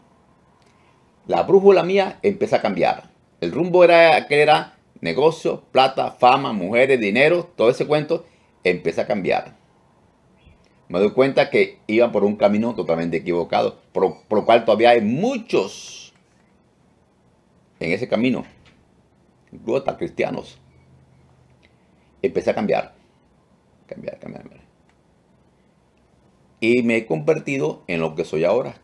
la brújula mía empieza a cambiar. El rumbo era que era negocio, plata, fama, mujeres, dinero, todo ese cuento, empieza a cambiar. Me doy cuenta que iba por un camino totalmente equivocado, por, por lo cual todavía hay muchos en ese camino incluso hasta cristianos, empecé a cambiar, cambiar, cambiar, cambiar. Y me he convertido en lo que soy ahora.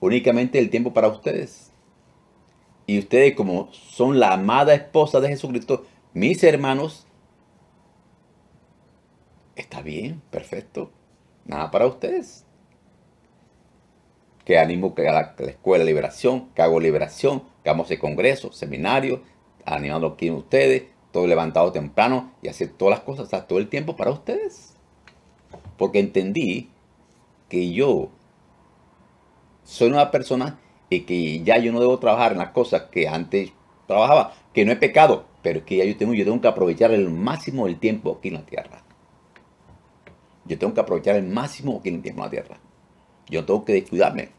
Únicamente el tiempo para ustedes. Y ustedes como son la amada esposa de Jesucristo, mis hermanos, está bien, perfecto. Nada para ustedes que animo que la, la escuela de liberación, que hago liberación, que hagamos el congreso, seminario, animando aquí ustedes, todo levantado temprano y hacer todas las cosas, todo el tiempo para ustedes. Porque entendí que yo soy una persona y que ya yo no debo trabajar en las cosas que antes trabajaba, que no es pecado, pero que ya yo tengo, yo tengo que aprovechar el máximo del tiempo aquí en la tierra. Yo tengo que aprovechar el máximo tiempo en la tierra. Yo tengo que descuidarme.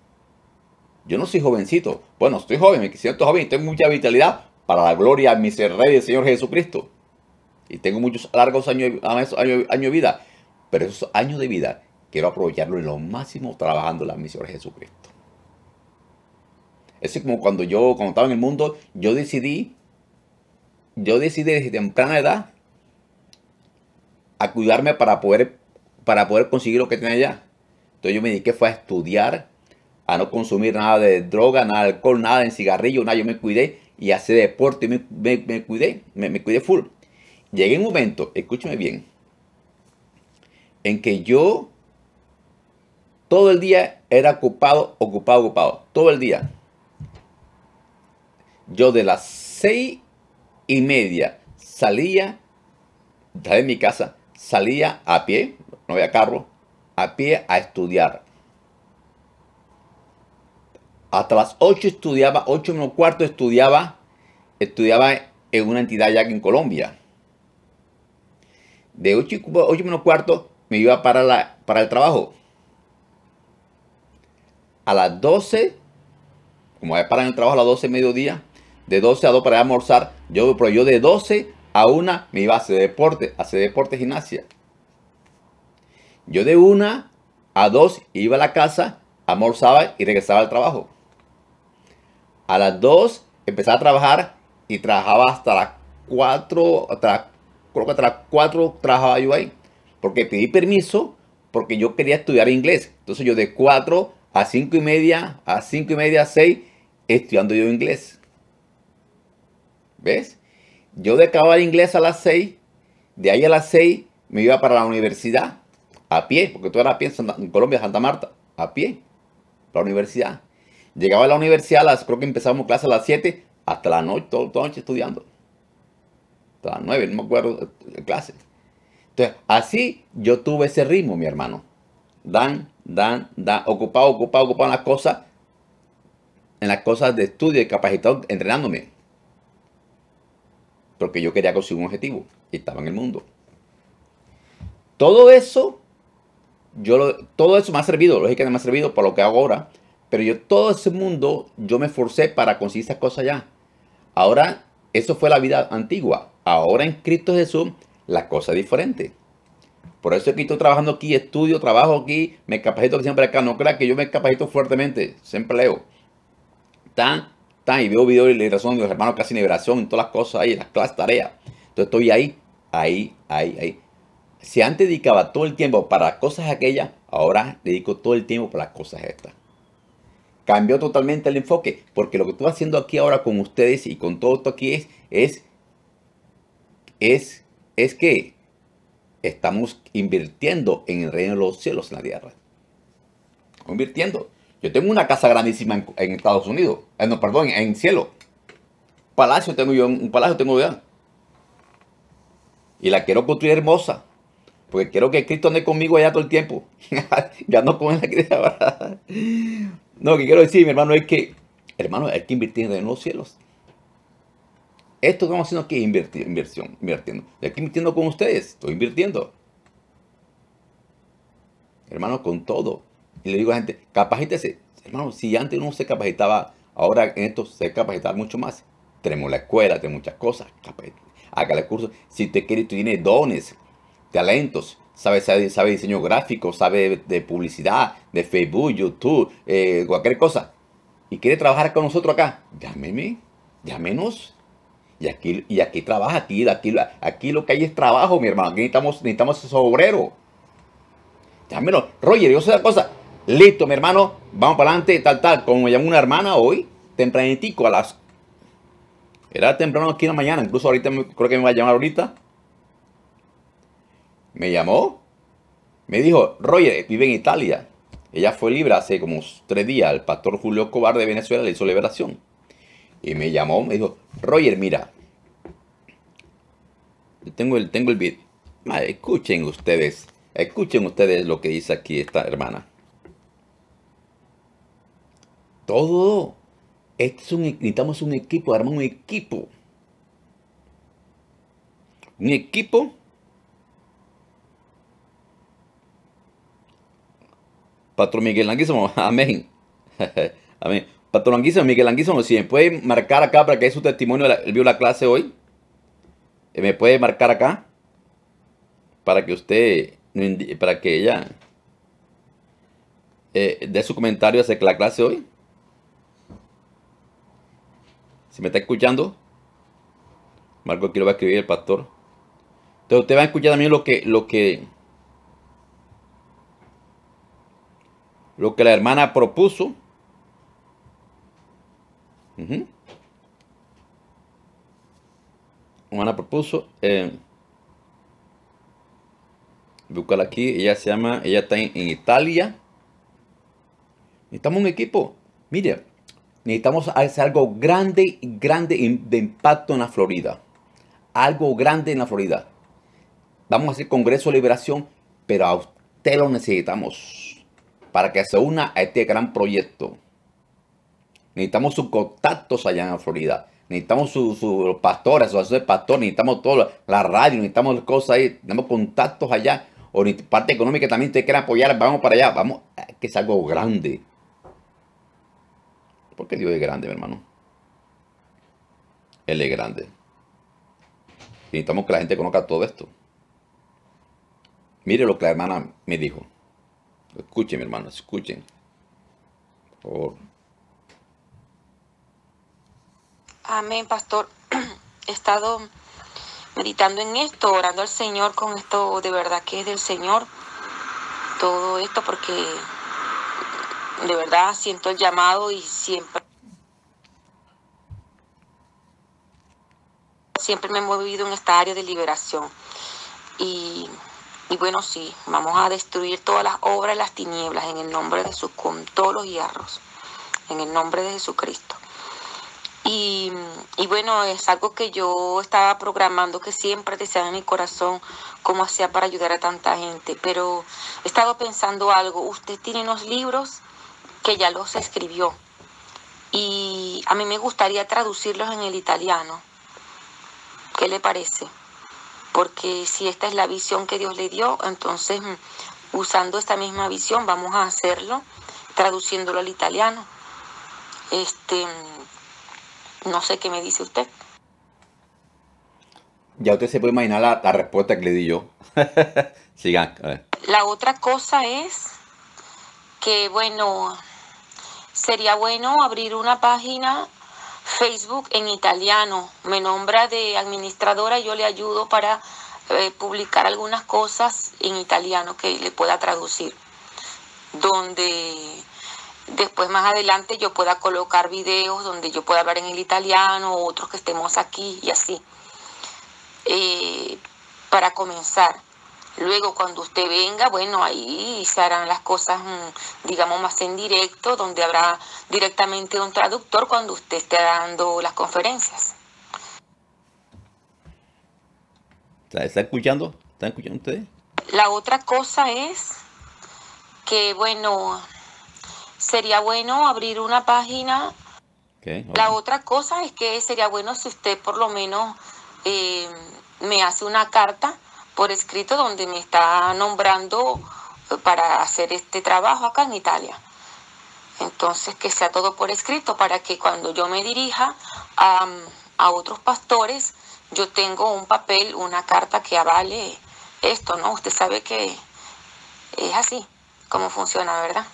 Yo no soy jovencito. Bueno, estoy joven, me siento joven y tengo mucha vitalidad para la gloria de mi Rey del Señor Jesucristo. Y tengo muchos largos años, años, años de vida. Pero esos años de vida quiero aprovecharlo en lo máximo trabajando en la misión de Jesucristo. Es como cuando yo, cuando estaba en el mundo, yo decidí, yo decidí desde temprana edad a cuidarme para poder, para poder conseguir lo que tenía allá. Entonces yo me dediqué fue a estudiar, a no consumir nada de droga, nada de alcohol, nada de cigarrillo, nada. Yo me cuidé y hacer deporte, me, me, cuidé, me, me cuidé full. Llegué un momento, escúchame bien, en que yo todo el día era ocupado, ocupado, ocupado. Todo el día. Yo de las seis y media salía de mi casa, salía a pie, no había carro, a pie a estudiar. Hasta las ocho estudiaba, ocho menos cuarto estudiaba, estudiaba en una entidad ya en Colombia. De ocho, ocho menos cuarto me iba para, la, para el trabajo a las 12, como voy para el trabajo a las 12 mediodía, de 12 a 2 para almorzar, yo, pero yo de 12 a 1 me iba a hacer deporte, a hacer deporte gimnasia. Yo de 1 a 2 iba a la casa, almorzaba y regresaba al trabajo. A las 2 empezaba a trabajar y trabajaba hasta las 4, hasta, creo que hasta las 4 trabajaba yo ahí. Porque pedí permiso porque yo quería estudiar inglés. Entonces yo de 4 a cinco y media, a cinco y media, a seis, estudiando yo inglés. ¿Ves? Yo de acabar inglés a las seis, de ahí a las seis me iba para la universidad, a pie, porque tú eras a pie en, Colombia, Santa Marta, a pie, la universidad. Llegaba a la universidad, las, creo que empezábamos clase a las 7, hasta la noche, toda la noche estudiando. Hasta las 9, no me acuerdo de clase. Entonces, así yo tuve ese ritmo, mi hermano. Dan, dan, dan, ocupado, ocupado, ocupado en las cosas, en las cosas de estudio y capacitado, entrenándome. Porque yo quería conseguir un objetivo estaba en el mundo. Todo eso, yo todo eso me ha servido, lógicamente me ha servido por lo que hago ahora, pero yo todo ese mundo, yo me esforcé para conseguir esas cosas ya. Ahora, eso fue la vida antigua. Ahora en Cristo Jesús, la cosa es diferente. Por eso que estoy trabajando aquí, estudio, trabajo aquí, me capacito siempre acá. No crea que yo me capacito fuertemente, siempre leo. Tan, tan, y veo videos de razón de los hermanos casi liberación, todas las cosas ahí, las clases, tareas. Entonces estoy ahí, ahí, ahí, ahí. Si antes dedicaba todo el tiempo para cosas aquellas, ahora dedico todo el tiempo para cosas estas. Cambió totalmente el enfoque, porque lo que estoy haciendo aquí ahora con ustedes y con todo esto aquí es, es, es, que estamos invirtiendo en el reino de los cielos en la tierra. Invirtiendo. Yo tengo una casa grandísima en, Estados Unidos. Eh, no, perdón, en, cielo. Palacio tengo yo, un palacio tengo yo. Y la quiero construir hermosa. Porque quiero que Cristo ande conmigo allá todo el tiempo. ya no con la No, lo que quiero decir, mi hermano, es que, hermano, hay que invertir en los cielos. Esto que estamos haciendo aquí es invertir, inversión, invirtiendo. Y aquí invirtiendo con ustedes, estoy invirtiendo. Hermano, con todo. Y le digo a la gente, capacítese. Hermano, si antes uno se capacitaba, ahora en esto se capacita mucho más. Tenemos la escuela, tenemos muchas cosas. Hágale cursos. Si usted quiere, tú tienes dones, talentos, sabe, sabe, diseño gráfico, sabe de, publicidad, de Facebook, YouTube, eh, cualquier cosa. Y quiere trabajar con nosotros acá, llámeme, llámenos. Y aquí, y aquí trabaja, aquí, aquí, aquí lo que hay es trabajo, mi hermano. Aquí necesitamos, necesitamos esos obreros. Llámelo. Roger, yo sé la cosa. Listo, mi hermano. Vamos para adelante, tal, tal. Como me llamó una hermana hoy, tempranitico, a las... Era temprano aquí en la mañana. Incluso ahorita creo que me va a llamar ahorita. Me llamó. Me dijo, Roger, vive en Italia. Ella fue libre hace como tres días. El pastor Julio Cobar de Venezuela le hizo liberación. Y me llamó, me dijo, Roger, mira, tengo el, tengo el video. Escuchen ustedes, escuchen ustedes lo que dice aquí esta hermana. Todo, este es un, necesitamos un equipo, armar un equipo. Un equipo Patrón Miguel Languísimo, amén. amén. Pastor Miguel Languísimo, si me puede marcar acá para que es su testimonio, él vio la clase hoy. eh, me puede marcar acá para que usted, para que ella eh, dé su comentario acerca de la clase hoy. Si me está escuchando, Marco aquí lo va a escribir el pastor. Entonces usted va a escuchar también lo que, lo que, lo que la hermana propuso. Hermana propuso. Eh, aquí. Ella se llama. Ella está en, Italia. Necesitamos un equipo. Mire, necesitamos hacer algo grande, grande de impacto en la Florida. Algo grande en la Florida. Vamos a hacer Congreso de Liberación, pero a usted lo necesitamos para que se una a este gran proyecto. Necesitamos sus contactos allá en Florida. Necesitamos sus pastores, su de pastor, necesitamos todo, la radio, necesitamos cosas ahí, necesitamos contactos allá. O parte económica también ustedes quieren apoyar, vamos para allá, vamos, que es algo grande. Porque Dios es grande, mi hermano. Él es grande. Necesitamos que la gente conozca todo esto. Mire lo que la hermana me dijo. Escuchen, mi hermano, escuchen. Por favor. Amén, pastor. He estado meditando en esto, orando al Señor con esto de verdad que es del Señor. Todo esto porque de verdad siento el llamado y siempre siempre me he movido en esta área de liberación. Y, y bueno, sí, vamos a destruir todas las obras de las tinieblas en el nombre de Jesús, con todos los hierros, en el nombre de Jesucristo. Y, bueno, es algo que yo estaba programando, que siempre deseaba en mi corazón cómo hacía para ayudar a tanta gente. Pero he estado pensando algo. Usted tiene unos libros que ya los escribió. Y a mí me gustaría traducirlos en el italiano. ¿Qué le parece? Porque si esta es la visión que Dios le dio, entonces mm, usando esta misma visión vamos a hacerlo, traduciéndolo al italiano. Este no sé qué me dice usted. Ya usted se puede imaginar la, respuesta que le di yo. Sigan. La otra cosa es que, bueno, sería bueno abrir una página Facebook en italiano. Me nombra de administradora, yo le ayudo para eh, publicar algunas cosas en italiano que le pueda traducir. Donde después más adelante yo pueda colocar videos donde yo pueda hablar en el italiano, otros que estemos aquí y así. Eh, para comenzar. Luego cuando usted venga, bueno, ahí se harán las cosas, mm, digamos, más en directo, donde habrá directamente un traductor cuando usted esté dando las conferencias. ¿Está escuchando? ¿Están escuchando ustedes? La otra cosa es que, bueno, sería bueno abrir una página. La otra cosa es que sería bueno si usted por lo menos eh, me hace una carta por escrito donde me está nombrando eh, para hacer este trabajo acá en Italia. Entonces, que sea todo por escrito para que cuando yo me dirija a, a otros pastores, yo tengo un papel, una carta que avale esto, ¿no? Usted sabe que es así como funciona, ¿verdad?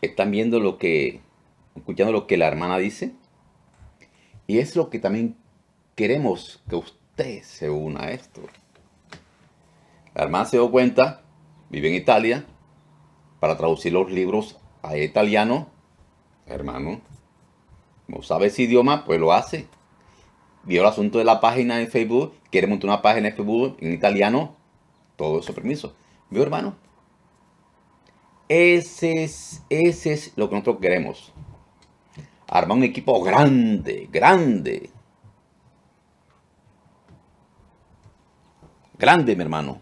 están viendo lo que, escuchando lo que la hermana dice. Y es lo que también queremos que usted se una a esto. La hermana se dio cuenta, vive en Italia, para traducir los libros a italiano. Hermano, no sabe ese idioma, pues lo hace. Vio el asunto de la página en Facebook, quiere montar una página en Facebook en italiano, todo eso permiso. ¿Vio, hermano? Ese es, ese es lo que nosotros queremos. Armar un equipo grande, grande. Grande, mi hermano.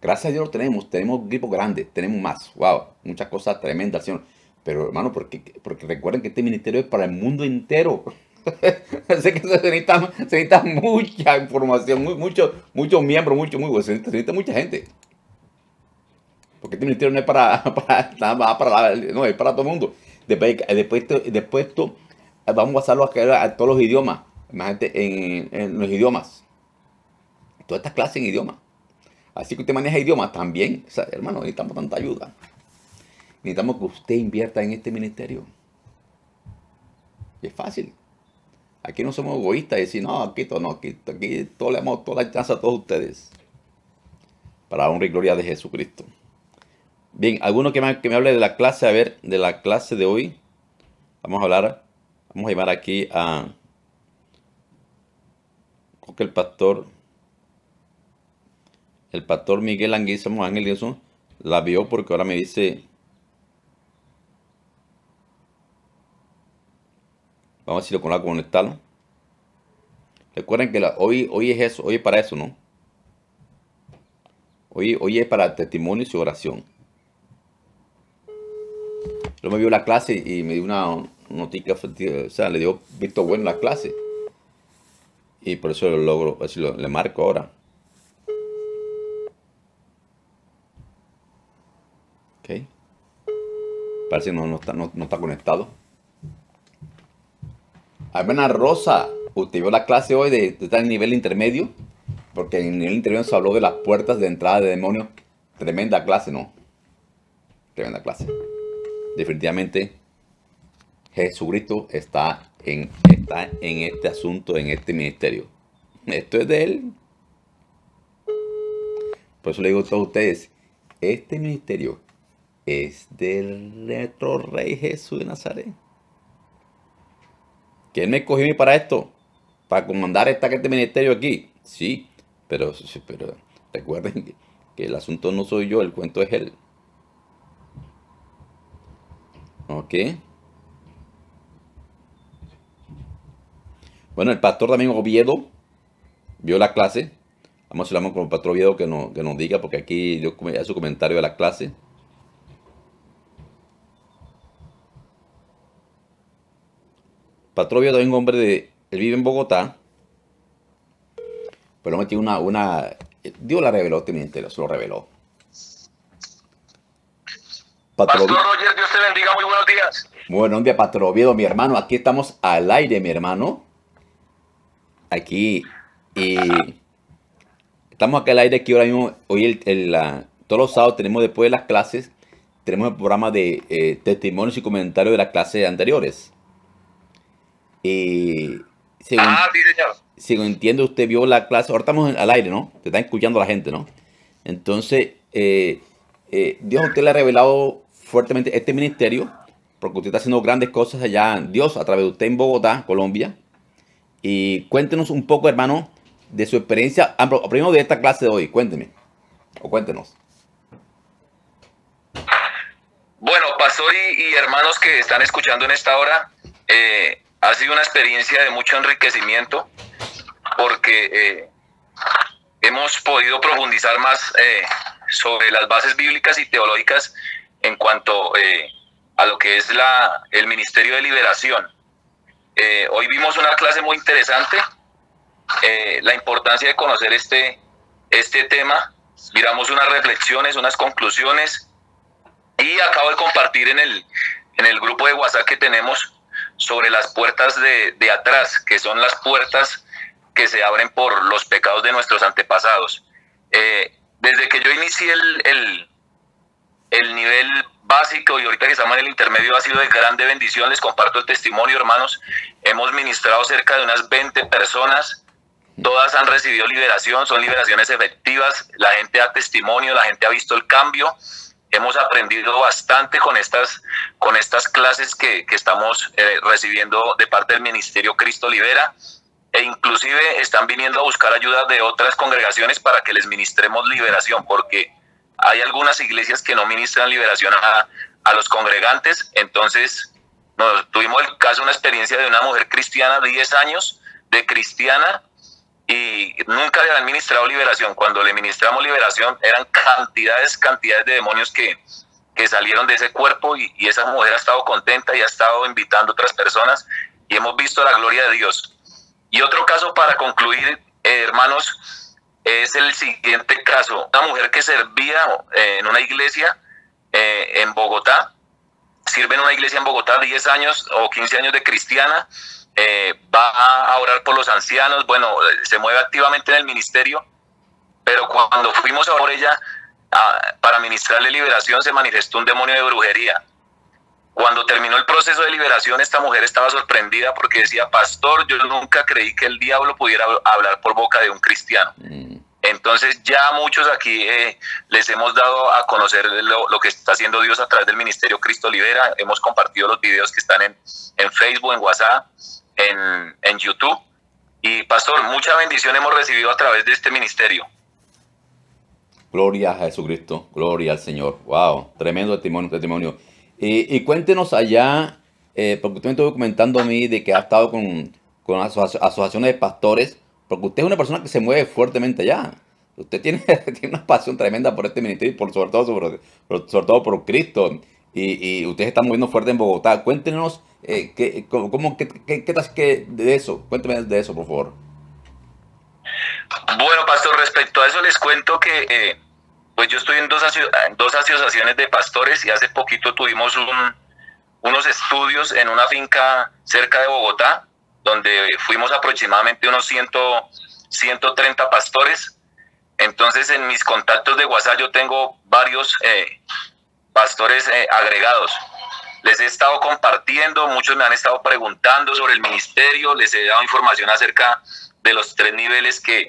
Gracias a Dios lo tenemos. Tenemos un equipo grande. Tenemos más. Wow. Muchas cosas tremendas, Señor. Pero, hermano, porque, porque recuerden que este ministerio es para el mundo entero. sé que se necesita, mucha información, muchos mucho miembros, mucho, muy, se necesita mucha gente. Porque este ministerio no es para, para, para, no es para todo el mundo. Después, después, después esto, vamos a pasarlo a, todos los idiomas. Imagínate en, en los idiomas. Todas estas clases en idiomas. Así que usted maneja idiomas también. hermano, necesitamos tanta ayuda. Necesitamos que usted invierta en este ministerio. Y es fácil. Aquí no somos egoístas y decir, no, aquí todo, no, aquí, aquí todo le damos toda la chance a todos ustedes. Para honra y gloria de Jesucristo. Bien, alguno que me, que me hable de la clase, a ver, de la clase de hoy. Vamos a hablar, vamos a llamar aquí a, creo que el pastor, el pastor Miguel Anguizamo Ángel la vio porque ahora me dice, vamos a ver si lo conectarlo. Recuerden que hoy, hoy es eso, hoy es para eso, ¿no? Hoy, hoy es para testimonio y oración. Luego me vio la clase y me dio una noticia, o sea, le dio visto bueno la clase. Y por eso lo logro, así lo, le marco ahora. Ok. Parece que no, está, no, está conectado. Hermana Rosa, usted vio la clase hoy de, de en nivel intermedio. Porque en el nivel intermedio se habló de las puertas de entrada de demonios. Tremenda clase, ¿no? Tremenda clase definitivamente Jesucristo está en, está en este asunto, en este ministerio. Esto es de Él. Por eso le digo a todos ustedes, este ministerio es del retro rey Jesús de Nazaret. Que me escogió para esto, para comandar este ministerio aquí. Sí, pero, pero recuerden que el asunto no soy yo, el cuento es Él. Ok. Bueno, el pastor también Oviedo vio la clase. Vamos a hablar con el pastor Oviedo que, que nos diga, porque aquí dio su comentario de la clase. Oviedo es un hombre de... Él vive en Bogotá. Pero me tiene una, una... Dios la reveló, teniente, se lo reveló. Pastor Roger, Dios te bendiga, muy buenos días. Buenos días, Pastor Oviedo, mi hermano. Aquí estamos al aire, mi hermano. Aquí. Y estamos aquí al aire aquí ahora mismo. Hoy, el, todos los sábados tenemos después de las clases, tenemos el programa de eh, testimonios y comentarios de las clases anteriores. Y según, ah, sí, señor. según entiendo, usted vio la clase. Ahora estamos al aire, ¿no? Te está escuchando la gente, ¿no? Entonces, eh, eh, Dios usted le ha revelado fuertemente este ministerio, porque usted está haciendo grandes cosas allá, Dios, a través de usted en Bogotá, Colombia. Y cuéntenos un poco, hermano, de su experiencia, ah, primero de esta clase de hoy, cuénteme, o cuéntenos. Bueno, pastor y, hermanos que están escuchando en esta hora, eh, ha sido una experiencia de mucho enriquecimiento, porque eh, hemos podido profundizar más eh, sobre las bases bíblicas y teológicas en cuanto eh, a lo que es la, el Ministerio de Liberación. Hoy vimos una clase muy interesante, la importancia de conocer este, este tema, miramos unas reflexiones, unas conclusiones y acabo de compartir en el, en el grupo de WhatsApp que tenemos sobre las puertas de, de atrás, que son las puertas que se abren por los pecados de nuestros antepasados. desde que yo inicié el, el nivel básico y ahorita que estamos en el intermedio ha sido de grande bendición. Les comparto el testimonio, hermanos. Hemos ministrado cerca de unas 20 personas. Todas han recibido liberación, son liberaciones efectivas. La gente da testimonio, la gente ha visto el cambio. Hemos aprendido bastante con estas, con estas clases que, que estamos eh, recibiendo de parte del Ministerio Cristo Libera e inclusive están viniendo a buscar ayuda de otras congregaciones para que les ministremos liberación, porque hay algunas iglesias que no ministran liberación a, los congregantes, entonces tuvimos el caso, una experiencia de una mujer cristiana de 10 años, de cristiana, y nunca le han ministrado liberación. Cuando le ministramos liberación eran cantidades, cantidades de demonios que, salieron de ese cuerpo y, esa mujer ha estado contenta y ha estado invitando otras personas y hemos visto la gloria de Dios. Y otro caso para concluir, eh, hermanos, es el siguiente caso. Una mujer que servía eh, en una iglesia eh, en Bogotá sirve en una iglesia en Bogotá 10 años o 15 años de cristiana, eh, va a orar por los ancianos, bueno, se mueve activamente en el ministerio, pero cuando fuimos a por ella para ministrarle liberación se manifestó un demonio de brujería. Cuando terminó el proceso de liberación, esta mujer estaba sorprendida porque decía, pastor, yo nunca creí que el diablo pudiera hablar por boca de un cristiano. Mm. Entonces ya muchos aquí eh, les hemos dado a conocer lo, que está haciendo Dios a través del Ministerio Cristo Libera. Hemos compartido los videos que están en, en Facebook, en WhatsApp, en, YouTube. Y pastor, mucha bendición hemos recibido a través de este ministerio. Gloria a Jesucristo, gloria al Señor. Wow, tremendo testimonio. testimonio. Y, cuéntenos allá, eh, porque usted me estuvo comentando a mí de que ha estado con, con asociaciones de pastores, porque usted es una persona que se mueve fuertemente allá. Usted tiene, tiene una pasión tremenda por este ministerio y por, sobre, todo, sobre, sobre todo por Cristo. Y, y usted está moviendo fuerte en Bogotá. Cuéntenos eh, qué, cómo, qué, qué, qué, de eso. Cuénteme de eso, por favor. Bueno, pastor, respecto a eso les cuento que eh, pues yo estoy en dos, dos asociaciones de pastores y hace poquito tuvimos unos estudios en una finca cerca de Bogotá, donde fuimos aproximadamente unos 100, 130 pastores. Entonces en mis contactos de WhatsApp yo tengo varios eh, pastores eh, agregados. Les he estado compartiendo, muchos me han estado preguntando sobre el ministerio, les he dado información acerca de los tres niveles que,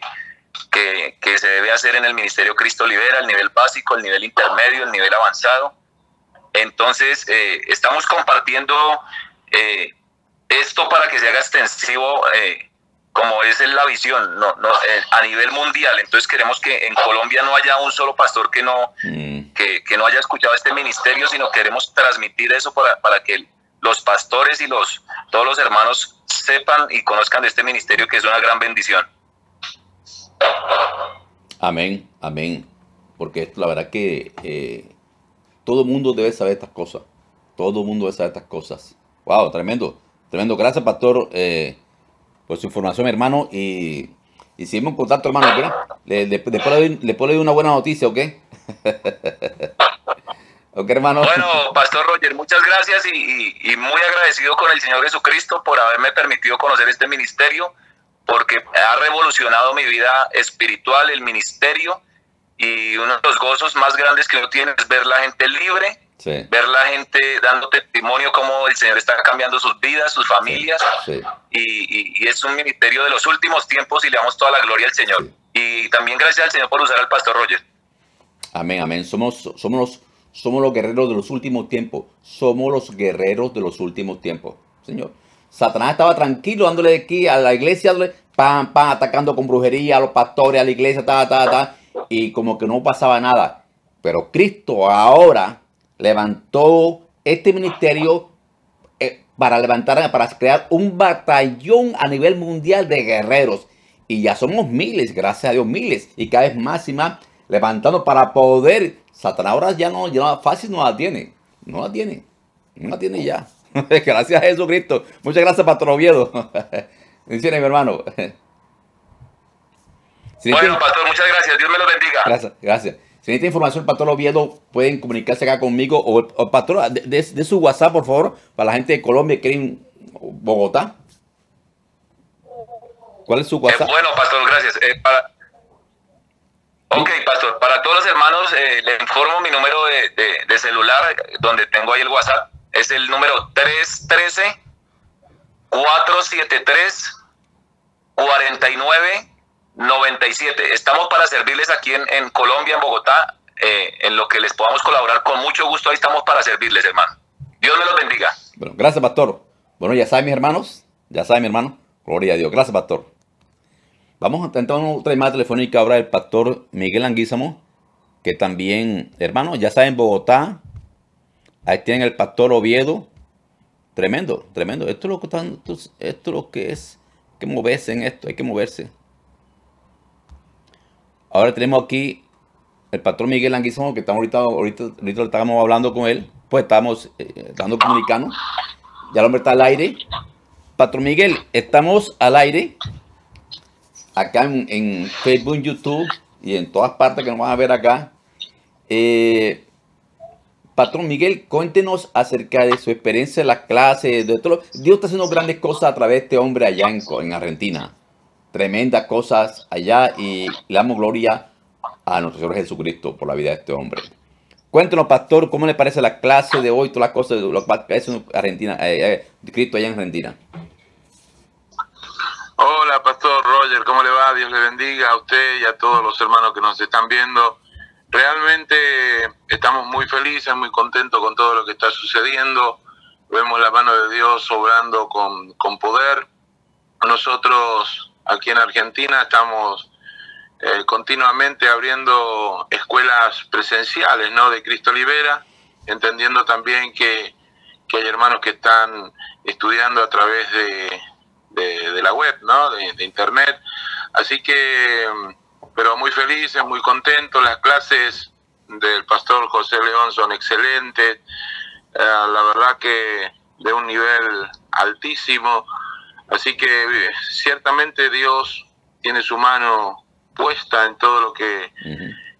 que, se debe hacer en el Ministerio Cristo Libera, el nivel básico, el nivel intermedio, el nivel avanzado. Entonces, eh, estamos compartiendo eh, esto para que se haga extensivo, eh, como es la visión, no, no, a nivel mundial. Entonces, queremos que en Colombia no haya un solo pastor que no, mm. que, que, no haya escuchado este ministerio, sino queremos transmitir eso para, para que los pastores y los, todos los hermanos sepan y conozcan de este ministerio que es una gran bendición. Amén, amén. Porque la verdad que eh, todo el mundo debe saber estas cosas. Todo el mundo debe saber estas cosas. Wow, tremendo, tremendo. Gracias, pastor, eh, por su información, hermano. Y, y seguimos contacto, hermano. ¿ok? Le, le, le, puedo dar una buena noticia, ¿ok? ok, hermano. Bueno, Pastor Roger, muchas gracias y, y muy agradecido con el Señor Jesucristo por haberme permitido conocer este ministerio porque ha revolucionado mi vida espiritual, el ministerio, y uno de los gozos más grandes que uno tiene es ver la gente libre, ver la gente dando testimonio cómo el Señor está cambiando sus vidas, sus familias, y, es un ministerio de los últimos tiempos y le damos toda la gloria al Señor. Y también gracias al Señor por usar al Pastor Roger. Amén, amén. Somos, somos, los, somos los guerreros de los últimos tiempos. Somos los guerreros de los últimos tiempos, Señor. Satanás estaba tranquilo dándole aquí a la iglesia, dándole pam, pam, atacando con brujería a los pastores, a la iglesia, ta, ta, ta, y como que no pasaba nada. Pero Cristo ahora levantó este ministerio eh, para levantar, para crear un batallón a nivel mundial de guerreros. Y ya somos miles, gracias a Dios, miles. Y cada vez más y más levantando para poder. Satanás ahora ya no, ya fácil no la tiene. No la tiene. No la tiene ya. gracias a Jesucristo. Muchas gracias, Pastor Oviedo. Bendiciones, mi hermano. bueno, Pastor, muchas gracias. Dios me lo bendiga. Gracias, gracias. Si necesita información, Pastor Oviedo, pueden comunicarse acá conmigo o, Pastor, de, su WhatsApp, por favor, para la gente de Colombia que quiere Bogotá. ¿Cuál es su WhatsApp? Eh, bueno, Pastor, gracias. Eh, ok, Pastor, para todos los hermanos, eh, le informo mi número de celular, donde tengo ahí el WhatsApp es el número 313 473 4997. Estamos para servirles aquí en, Colombia, en Bogotá, eh, en lo que les podamos colaborar con mucho gusto. Ahí estamos para servirles, hermano. Dios me los bendiga. Bueno, gracias, pastor. Bueno, ya saben, mis hermanos, ya saben, mi hermano. Gloria a Dios. Gracias, pastor. Vamos a tener otra llamada telefónica ahora del pastor Miguel Anguízamo, que también, hermano, ya saben, Bogotá, Ahí tienen el pastor Oviedo. Tremendo, tremendo. Esto es lo que, están, esto, lo que es. Hay que moverse en esto, hay que moverse. Ahora tenemos aquí el pastor Miguel Anguizón, que estamos ahorita, ahorita, ahorita estamos hablando con él. Pues estamos eh, dando comunicando. Ya el hombre está al aire. Pastor Miguel, estamos al aire. Acá en, en Facebook, YouTube y en todas partes que nos van a ver acá. Eh, Patrón Miguel, cuéntenos acerca de su experiencia en la clase. De todo. Dios está haciendo grandes cosas a través de este hombre allá en Argentina. Tremendas cosas allá y le damos gloria a nuestro Señor Jesucristo por la vida de este hombre. Cuéntenos, pastor, cómo le parece la clase de hoy, todas las cosas, lo que es Argentina, eh, eh, Cristo allá en Argentina. Hola, pastor Roger, ¿cómo le va? Dios le bendiga a usted y a todos los hermanos que nos están viendo. Realmente estamos muy felices, muy contentos con todo lo que está sucediendo. Vemos la mano de Dios obrando con, con poder. Nosotros aquí en Argentina estamos eh, continuamente abriendo escuelas presenciales ¿no? de Cristo Libera, entendiendo también que, hay hermanos que están estudiando a través de, la web, ¿no? de, internet. Así que, pero muy felices, muy contentos. Las clases del pastor José León son excelentes. Eh, la verdad que de un nivel altísimo. Así que ciertamente Dios tiene su mano puesta en todo lo que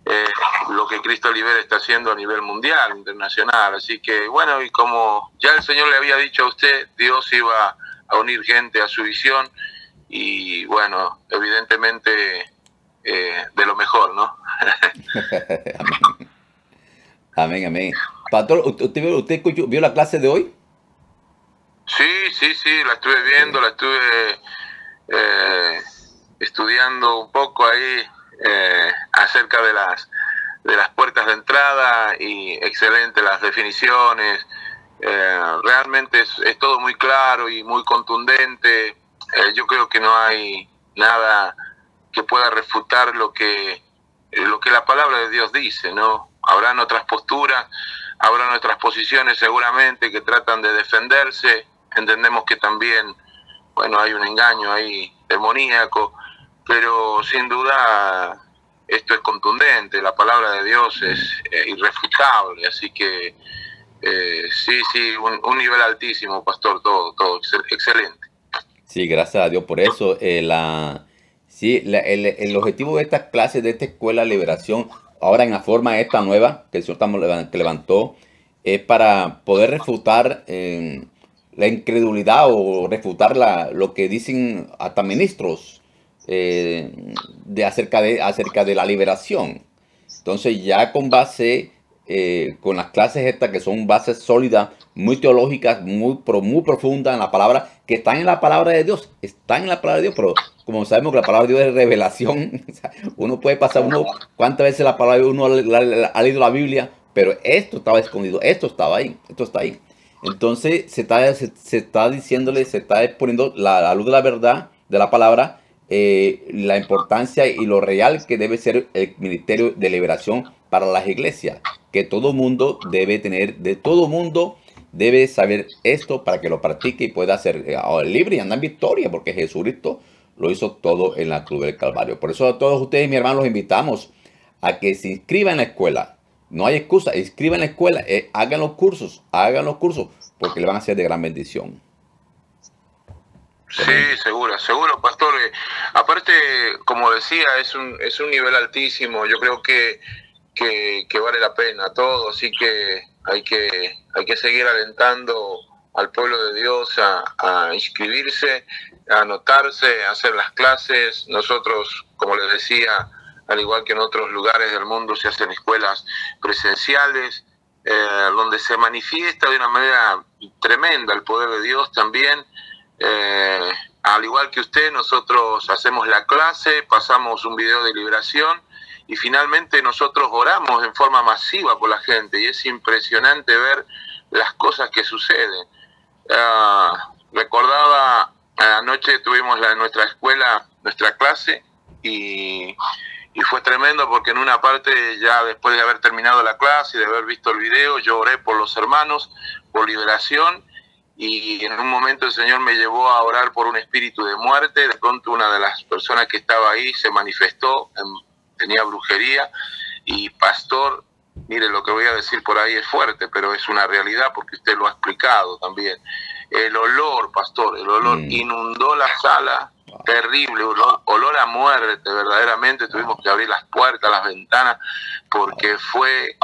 eh, lo que Cristo Libera está haciendo a nivel mundial, internacional. Así que bueno, y como ya el Señor le había dicho a usted, Dios iba a unir gente a su visión y bueno, evidentemente eh, de lo mejor, ¿no? amén, amén. Pastor, ¿usted, usted vio la clase de hoy? Sí, sí, sí, la estuve viendo, la estuve eh, estudiando un poco ahí eh, acerca de las de las puertas de entrada y excelente las definiciones. Eh, realmente es, todo muy claro y muy contundente. Eh, yo creo que no hay nada que pueda refutar lo que lo que la palabra de Dios dice, ¿no? Habrán otras posturas, habrán otras posiciones seguramente que tratan de defenderse. Entendemos que también, bueno, hay un engaño ahí demoníaco, pero sin duda esto es contundente, la palabra de Dios es eh, irrefutable, así que eh, sí, sí, un, nivel altísimo, pastor, todo, todo excelente. Sí, gracias a Dios por eso. Eh, la, sí, el, objetivo de estas clases, de esta escuela de liberación, ahora en la forma esta nueva que el Señor que levantó, es para poder refutar la incredulidad o refutar lo que dicen hasta ministros eh, de acerca, de acerca de la liberación. Entonces ya con base, eh, con las clases estas que son bases sólidas, muy teológicas, muy, muy profundas en la palabra, que están en la palabra de Dios, están en la palabra de Dios, pero como sabemos que la palabra de Dios es revelación, uno puede pasar uno, cuántas veces la palabra de uno ha, leído la Biblia, pero esto estaba escondido, esto estaba ahí, esto está ahí. Entonces se está, se, está diciéndole, se está exponiendo la, luz de la verdad de la palabra eh, la importancia y lo real que debe ser el ministerio de liberación para las iglesias, que todo mundo debe tener, de todo mundo debe saber esto para que lo practique y pueda ser eh, libre y andar en victoria, porque Jesucristo lo hizo todo en la cruz del Calvario. Por eso a todos ustedes, mi hermano, los invitamos a que se inscriban en la escuela. No hay excusa, inscriban la escuela, eh, hagan los cursos, hagan los cursos, porque le van a ser de gran bendición. Sí, seguro, seguro, pastor. Eh, aparte, como decía, es un, es un nivel altísimo. Yo creo que, que, vale la pena todo, así que hay que, hay que seguir alentando al pueblo de Dios a, inscribirse, a anotarse, a hacer las clases. Nosotros, como les decía, al igual que en otros lugares del mundo, se hacen escuelas presenciales, eh, donde se manifiesta de una manera tremenda el poder de Dios también eh, al igual que usted, nosotros hacemos la clase, pasamos un video de liberación y finalmente nosotros oramos en forma masiva por la gente y es impresionante ver las cosas que suceden. Ah, recordaba, anoche tuvimos la, nuestra escuela, nuestra clase y, y fue tremendo porque en una parte ya después de haber terminado la clase y de haber visto el video, yo oré por los hermanos, por liberación y en un momento el Señor me llevó a orar por un espíritu de muerte. De pronto una de las personas que estaba ahí se manifestó, tenía brujería y pastor, mire lo que voy a decir por ahí es fuerte, pero es una realidad porque usted lo ha explicado también. El olor, pastor, el olor mm. inundó la sala, terrible, olor, a muerte, verdaderamente tuvimos que abrir las puertas, las ventanas, porque fue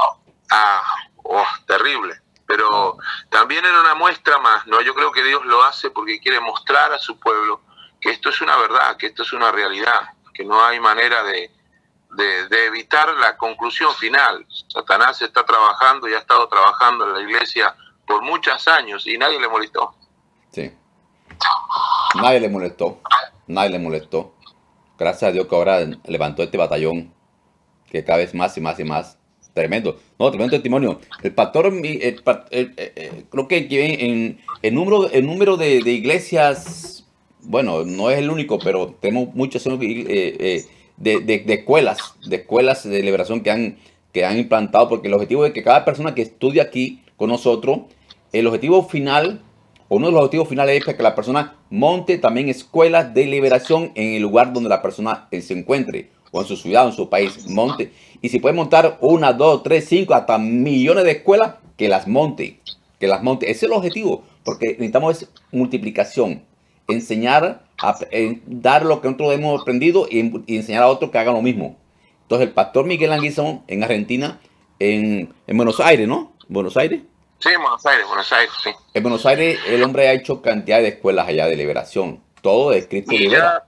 a oh, terrible. Pero también era una muestra más, ¿no? Yo creo que Dios lo hace porque quiere mostrar a su pueblo que esto es una verdad, que esto es una realidad, que no hay manera de, de, evitar la conclusión final. Satanás está trabajando y ha estado trabajando en la iglesia por muchos años y nadie le molestó. Sí. Nadie le molestó. Nadie le molestó. Gracias a Dios que ahora levantó este batallón que cada vez más y más y más. Tremendo. No, tremendo testimonio. El pastor, creo que el número, el número de, iglesias, bueno, no es el único, pero tenemos muchas eh, eh, de, de, escuelas, de escuelas de liberación que han, que han implantado, porque el objetivo es que cada persona que estudia aquí con nosotros, el objetivo final, uno de los objetivos finales es que la persona monte también escuelas de liberación en el lugar donde la persona se encuentre, o en su ciudad, en su país, monte. Y si puede montar una, dos, tres, cinco, hasta millones de escuelas, que las monte, que las monte. Ese es el objetivo, porque necesitamos multiplicación, enseñar dar lo que nosotros hemos aprendido y, enseñar a otros que hagan lo mismo. Entonces el pastor Miguel Anguizón en Argentina, en, Buenos Aires, ¿no? Buenos Aires. Sí, en Buenos Aires, Buenos Aires, sí. En Buenos Aires el hombre ha hecho cantidad de escuelas allá de liberación. Todo de Cristo libera.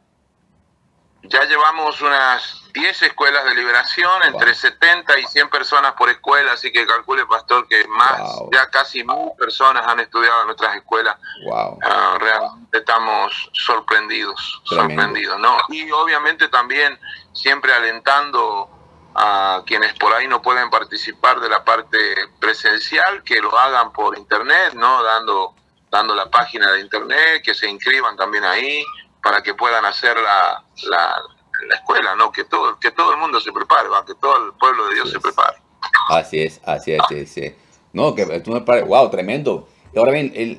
Ya, ya llevamos unas 10 escuelas de liberación, entre 70 y 100 personas por escuela, así que calcule, pastor, que más, ya casi mil personas han estudiado en nuestras escuelas. Wow. Ah, realmente estamos sorprendidos, sorprendidos, ¿no? Y obviamente también siempre alentando a quienes por ahí no pueden participar de la parte presencial, que lo hagan por internet, ¿no? Dando, dando la página de internet, que se inscriban también ahí para que puedan hacer la, la la escuela, ¿no? Que todo, que todo el mundo se prepare, que todo el pueblo de Dios se prepare. Así es, así es, sí, No, que tú me parece, wow, tremendo. Y ahora bien, él,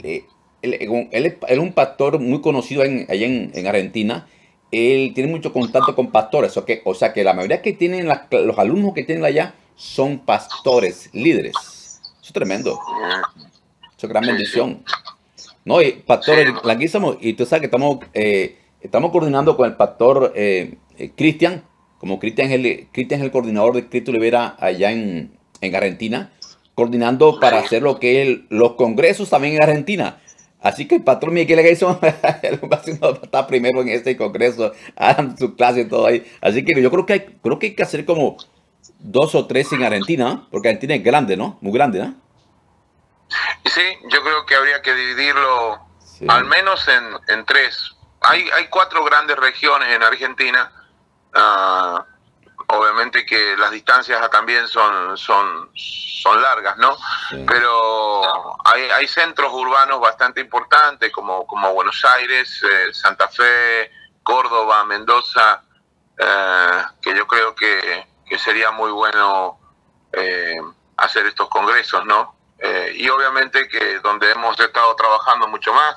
él, él, es un pastor muy conocido en, allá en, Argentina. Él tiene mucho contacto con pastores, o, que, o sea que la mayoría que tienen, los alumnos que tienen allá son pastores, líderes. Eso es tremendo. Eso es gran bendición. No, y pastor, y tú sabes que estamos, eh, estamos coordinando con el pastor eh, eh, Cristian, como Cristian es, el, Cristian es el coordinador de Cristo Libera allá en, Argentina, coordinando para hacer lo que es los congresos también en Argentina. Así que el patrón Miguel Gaison está primero en este congreso, hagan su clase y todo ahí. Así que yo creo que hay, creo que hay que hacer como dos o tres en Argentina, porque Argentina es grande, ¿no? Muy grande, ¿no? Sí, yo creo que habría que dividirlo al menos en, en tres. Hay, hay cuatro grandes regiones en Argentina Ah, obviamente que las distancias también son, son, son largas, ¿no? Pero hay, hay, centros urbanos bastante importantes como, como Buenos Aires, eh, Santa Fe, Córdoba, Mendoza, eh, que yo creo que, sería muy bueno eh, hacer estos congresos, ¿no? y obviamente que donde hemos estado trabajando mucho más,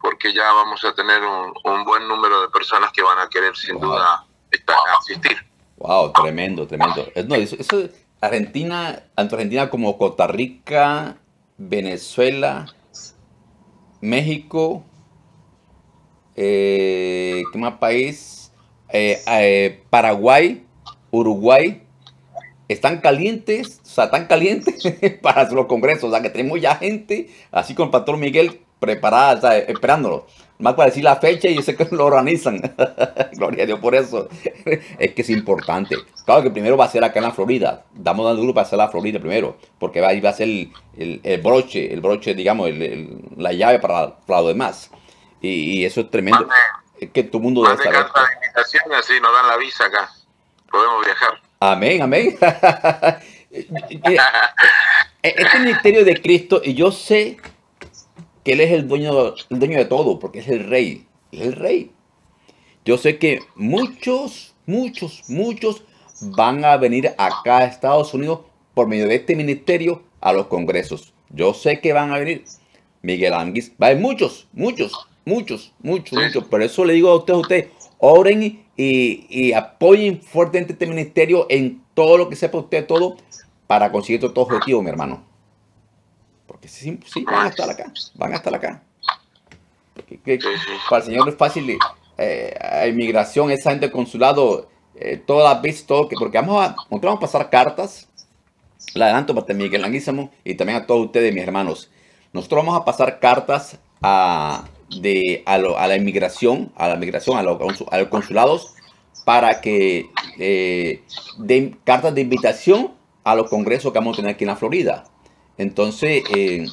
porque ya vamos a tener un, un buen número de personas que van a querer sin duda asistir. Wow, tremendo, tremendo. No, eso, eso, Argentina, tanto Argentina como Costa Rica, Venezuela, México, eh, ¿qué más país? Eh, eh, Paraguay, Uruguay, están calientes, o sea, están calientes para los congresos, o sea, que tenemos ya gente, así con el pastor Miguel, preparada, o sea, esperándolo más para decir la fecha y yo sé que lo organizan. Gloria a Dios por eso. es que es importante. Claro que primero va a ser acá en la Florida. Damos dando duro para hacer la Florida primero. Porque ahí va a ser el, broche, el broche, digamos, la llave para, para lo demás. Y, eso es tremendo. es que el mundo debe saber. así nos dan la visa acá. Podemos viajar. Amén, amén. este ministerio de Cristo, y yo sé que Él es el dueño, el dueño de todo, porque es el rey. Es el rey. Yo sé que muchos, muchos, muchos van a venir acá a Estados Unidos por medio de este ministerio a los congresos. Yo sé que van a venir. Miguel Anguis, va a haber muchos, muchos, muchos, muchos, muchos. Por eso le digo a ustedes, ustedes, oren y, y, apoyen fuertemente este ministerio en todo lo que sepa usted, todo, para conseguir todo objetivo, mi hermano. Sí, sí, van a estar acá, van a estar acá. para el Señor es fácil, eh, inmigración, esa gente consulado, eh, todas las veces, todo, que, porque vamos a, vamos a pasar cartas Le adelanto, Pastor Miguel Languísamo, y también a todos ustedes, mis hermanos. Nosotros vamos a pasar cartas a, de, a, lo- a la inmigración, a la migración, a, los consu- a los consulados, para que eh, den cartas de invitación a los congresos que vamos a tener aquí en la Florida. Entonces, eh,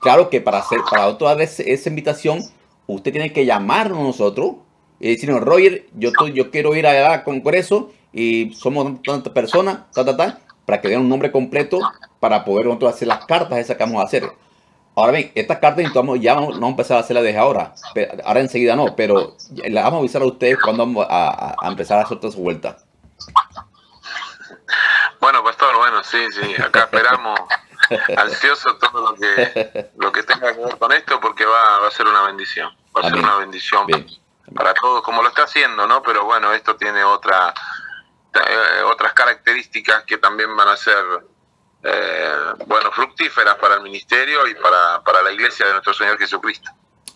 claro que para hacer, para otra vez esa invitación, usted tiene que llamarnos nosotros y decirnos, Roger, yo, yo quiero ir al congreso y somos tantas personas, ta, ta, ta, para que den un nombre completo para poder nosotros hacer las cartas esas que vamos a hacer. Ahora bien, estas cartas ya vamos, vamos a empezar a hacerlas desde ahora. Pero- ahora enseguida no, pero le vamos a avisar a ustedes cuando vamos a, a- empezar a hacer otras vueltas. Bueno, pastor, bueno, sí, sí, acá esperamos ansioso todo lo que lo que tenga que ver con esto porque va, va a ser una bendición, va a ser una bendición Bien. para todos como lo está haciendo, ¿no? Pero bueno, esto tiene otra eh, otras características que también van a ser eh, bueno, fructíferas para el ministerio y para, para la iglesia de nuestro Señor Jesucristo.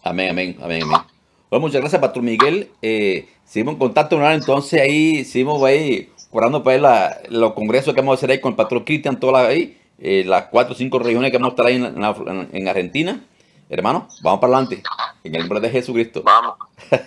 Amén, amén, amén, amén. Bueno, muchas gracias, Pastor Miguel. Eh, seguimos en contacto, ¿no? entonces ahí seguimos ahí orando para la- los congresos que vamos a hacer ahí con el Pastor Cristian, todas las ahí, eh, las cuatro o cinco regiones que vamos a estar ahí en, en la- en Argentina. Hermano, vamos para adelante. En el nombre de Jesucristo. Vamos.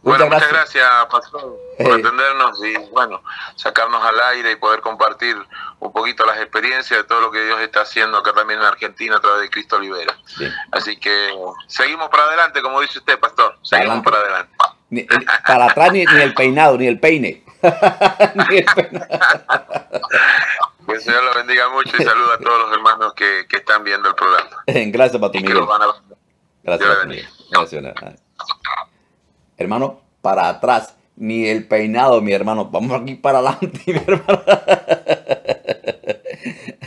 Bueno, Muchas gracias. gracias, Pastor, por Eh. atendernos y bueno, sacarnos al aire y poder compartir un poquito las experiencias de todo lo que Dios está haciendo acá también en Argentina a través de Cristo Olivera. Bien. Así que seguimos para adelante, como dice usted, Pastor. Seguimos adelante. para adelante. Ni- ni- para atrás ni, ni el peinado, ni el peine. Ni el peinado. Que el Señor los bendiga mucho y saluda a todos los hermanos que, que están viendo el programa. Gracias, que Miguel. a Gracias, Pastor Miguel. Gracias, hermano. Hermano, para atrás, ni el peinado, mi hermano. Vamos aquí para adelante, mi hermano.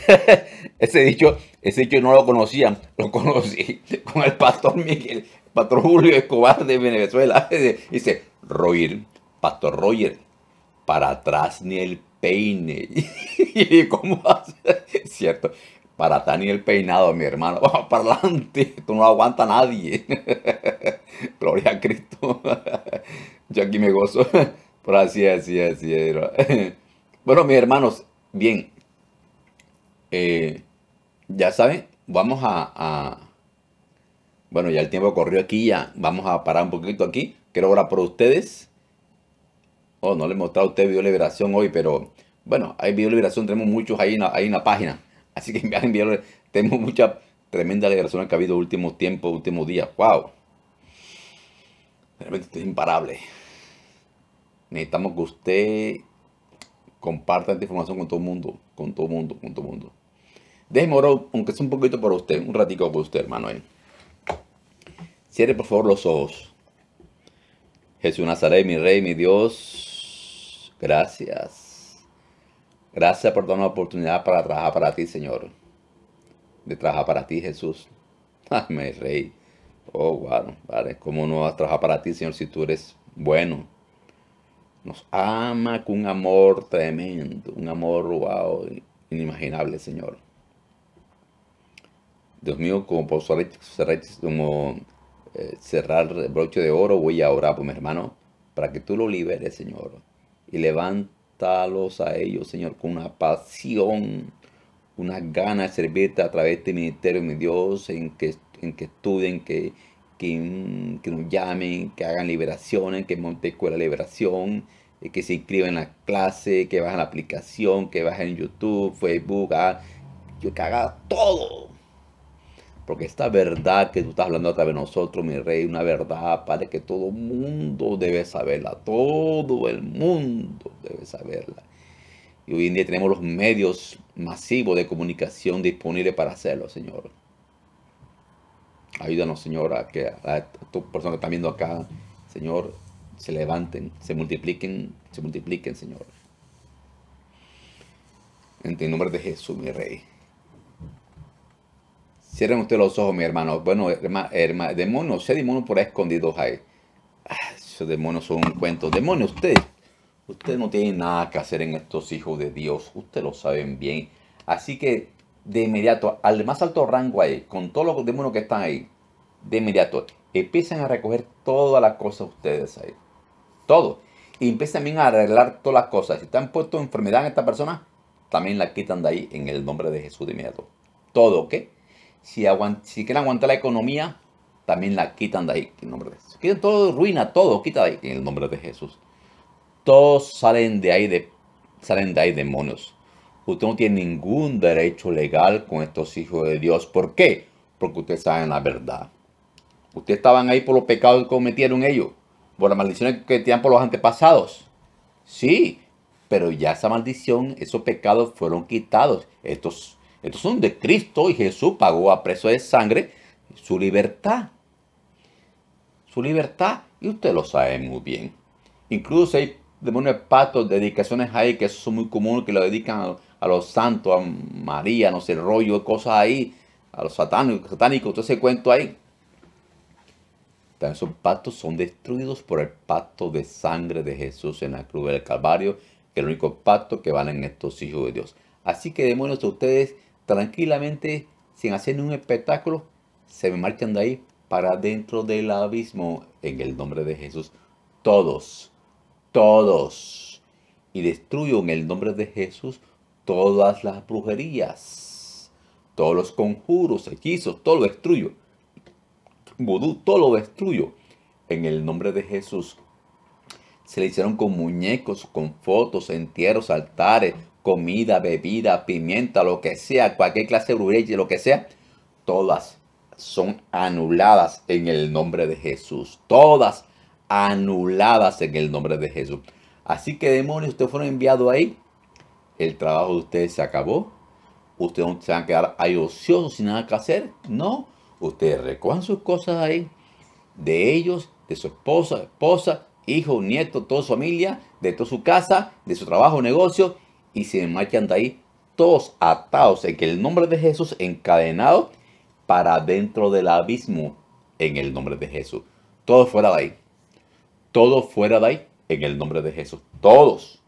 Ese dicho, ese dicho no lo conocían, lo conocí con el pastor Miguel, el pastor Julio Escobar de Venezuela. Dice, Roger, pastor Roger, para atrás ni el peine. ¿Y cómo hace? Cierto, para atrás ni el peinado, mi hermano. Vamos para adelante, esto no aguanta nadie. Gloria a Cristo. Yo aquí me gozo. Pero así, así, así. Bueno, mis hermanos, bien. Eh, ya saben, vamos a, a- Bueno, ya el tiempo corrió aquí, ya vamos a parar un poquito aquí. Quiero orar por ustedes. Oh, no le he mostrado a usted video de liberación hoy, pero bueno, hay video de liberación, tenemos muchos ahí en la, ahí en página. Así que envían tenemos mucha tremenda liberación que ha habido últimos tiempos, últimos días. ¡Wow! Realmente es imparable. Necesitamos que usted comparta esta información con todo el mundo, con todo el mundo, con todo el mundo. Déjeme orar, aunque sea un poquito por usted, un ratico por usted, hermano. eh. Cierre por favor los ojos. Jesús Nazaret, mi rey, mi Dios, gracias. Gracias por darnos la oportunidad para trabajar para ti, Señor. De trabajar para ti, Jesús. Mi rey. Oh, wow, vale. ¿Cómo no vas a trabajar para ti, Señor, si tú eres bueno? Nos ama con un amor tremendo, un amor, wow, inimaginable, Señor. Dios mío, como por cerrar- como eh, cerrar el broche de oro, voy a orar por mi hermano para que tú lo liberes, Señor. Y levántalos a ellos, Señor, con una pasión, una gana de servirte a través de este ministerio, mi Dios, en que, en que estudien, que, que, mm, nos llamen, que hagan liberaciones, que monten escuela liberación, eh, que se inscriban en la clase, que bajen la aplicación, que bajen en YouTube, Facebook, ah, que haga todo. Porque esta verdad que tú estás hablando a través de nosotros, mi rey, una verdad, Padre, que todo mundo debe saberla. Todo el mundo debe saberla. Y hoy en día tenemos los medios masivos de comunicación disponibles para hacerlo, Señor. Ayúdanos, Señor, a que a tus personas que están viendo acá, Señor, se levanten, se multipliquen, se multipliquen, Señor. En el nombre de Jesús, mi Rey. Cierren ustedes los ojos, mi hermano. Bueno, hermano, hermano demonios, ¿qué demonios por ahí escondidos hay? Ah, esos demonios son un cuento. Demonios, usted, usted no tiene nada que hacer en estos hijos de Dios. Ustedes lo saben bien. Así que, de inmediato, al más alto rango ahí, con todos los demonios que están ahí, de inmediato, empiecen a recoger todas las cosas ustedes ahí. Todo. Y empiecen también a arreglar todas las cosas. Si están puesto enfermedad en esta persona, también la quitan de ahí en el nombre de Jesús de inmediato. Todo, ¿ok? Si, si quieren aguantar la economía, también la quitan de ahí en nombre de Jesús. Quieren todo, ruina todo, quita de ahí en el nombre de Jesús. Todos salen de ahí, de, salen de ahí demonios. Usted no tiene ningún derecho legal con estos hijos de Dios. ¿Por qué? Porque ustedes saben la verdad. Ustedes estaban ahí por los pecados que cometieron ellos, por las maldiciones que tenían por los antepasados. Sí, pero ya esa maldición, esos pecados fueron quitados. Estos, estos son de Cristo y Jesús pagó a precio de sangre su libertad. Su libertad, y usted lo sabe muy bien. Incluso hay demonios patos, dedicaciones ahí que son muy comunes, que lo dedican a, los santos, a María, no sé, rollo, cosas ahí, a los satánicos, satánicos, todo ese cuento ahí. También esos pactos son destruidos por el pacto de sangre de Jesús en la cruz del Calvario, que es el único pacto que valen estos hijos de Dios. Así que demonios, ustedes tranquilamente, sin hacer ningún espectáculo, se me marchan de ahí para dentro del abismo en el nombre de Jesús. Todos todos. Y destruyo en el nombre de Jesús todas las brujerías, todos los conjuros, hechizos, todo lo destruyo. Vudú, todo lo destruyo en el nombre de Jesús. Se le hicieron con muñecos, con fotos, entierros, altares, comida, bebida, pimienta, lo que sea, cualquier clase de brujería, lo que sea, todas son anuladas en el nombre de Jesús. Todas anuladas en el nombre de Jesús. Así que demonios, ustedes fueron enviados ahí. El trabajo de ustedes se acabó. Ustedes no se van a quedar ahí ociosos sin nada que hacer. No. Ustedes recojan sus cosas ahí. De ellos, de su esposa, esposa, hijo, nieto, toda su familia, de toda su casa, de su trabajo, negocio. Y se marchan de ahí todos atados en el nombre de Jesús, encadenados para dentro del abismo en el nombre de Jesús. Todos fuera de ahí. Todos fuera de ahí en el nombre de Jesús. Todos.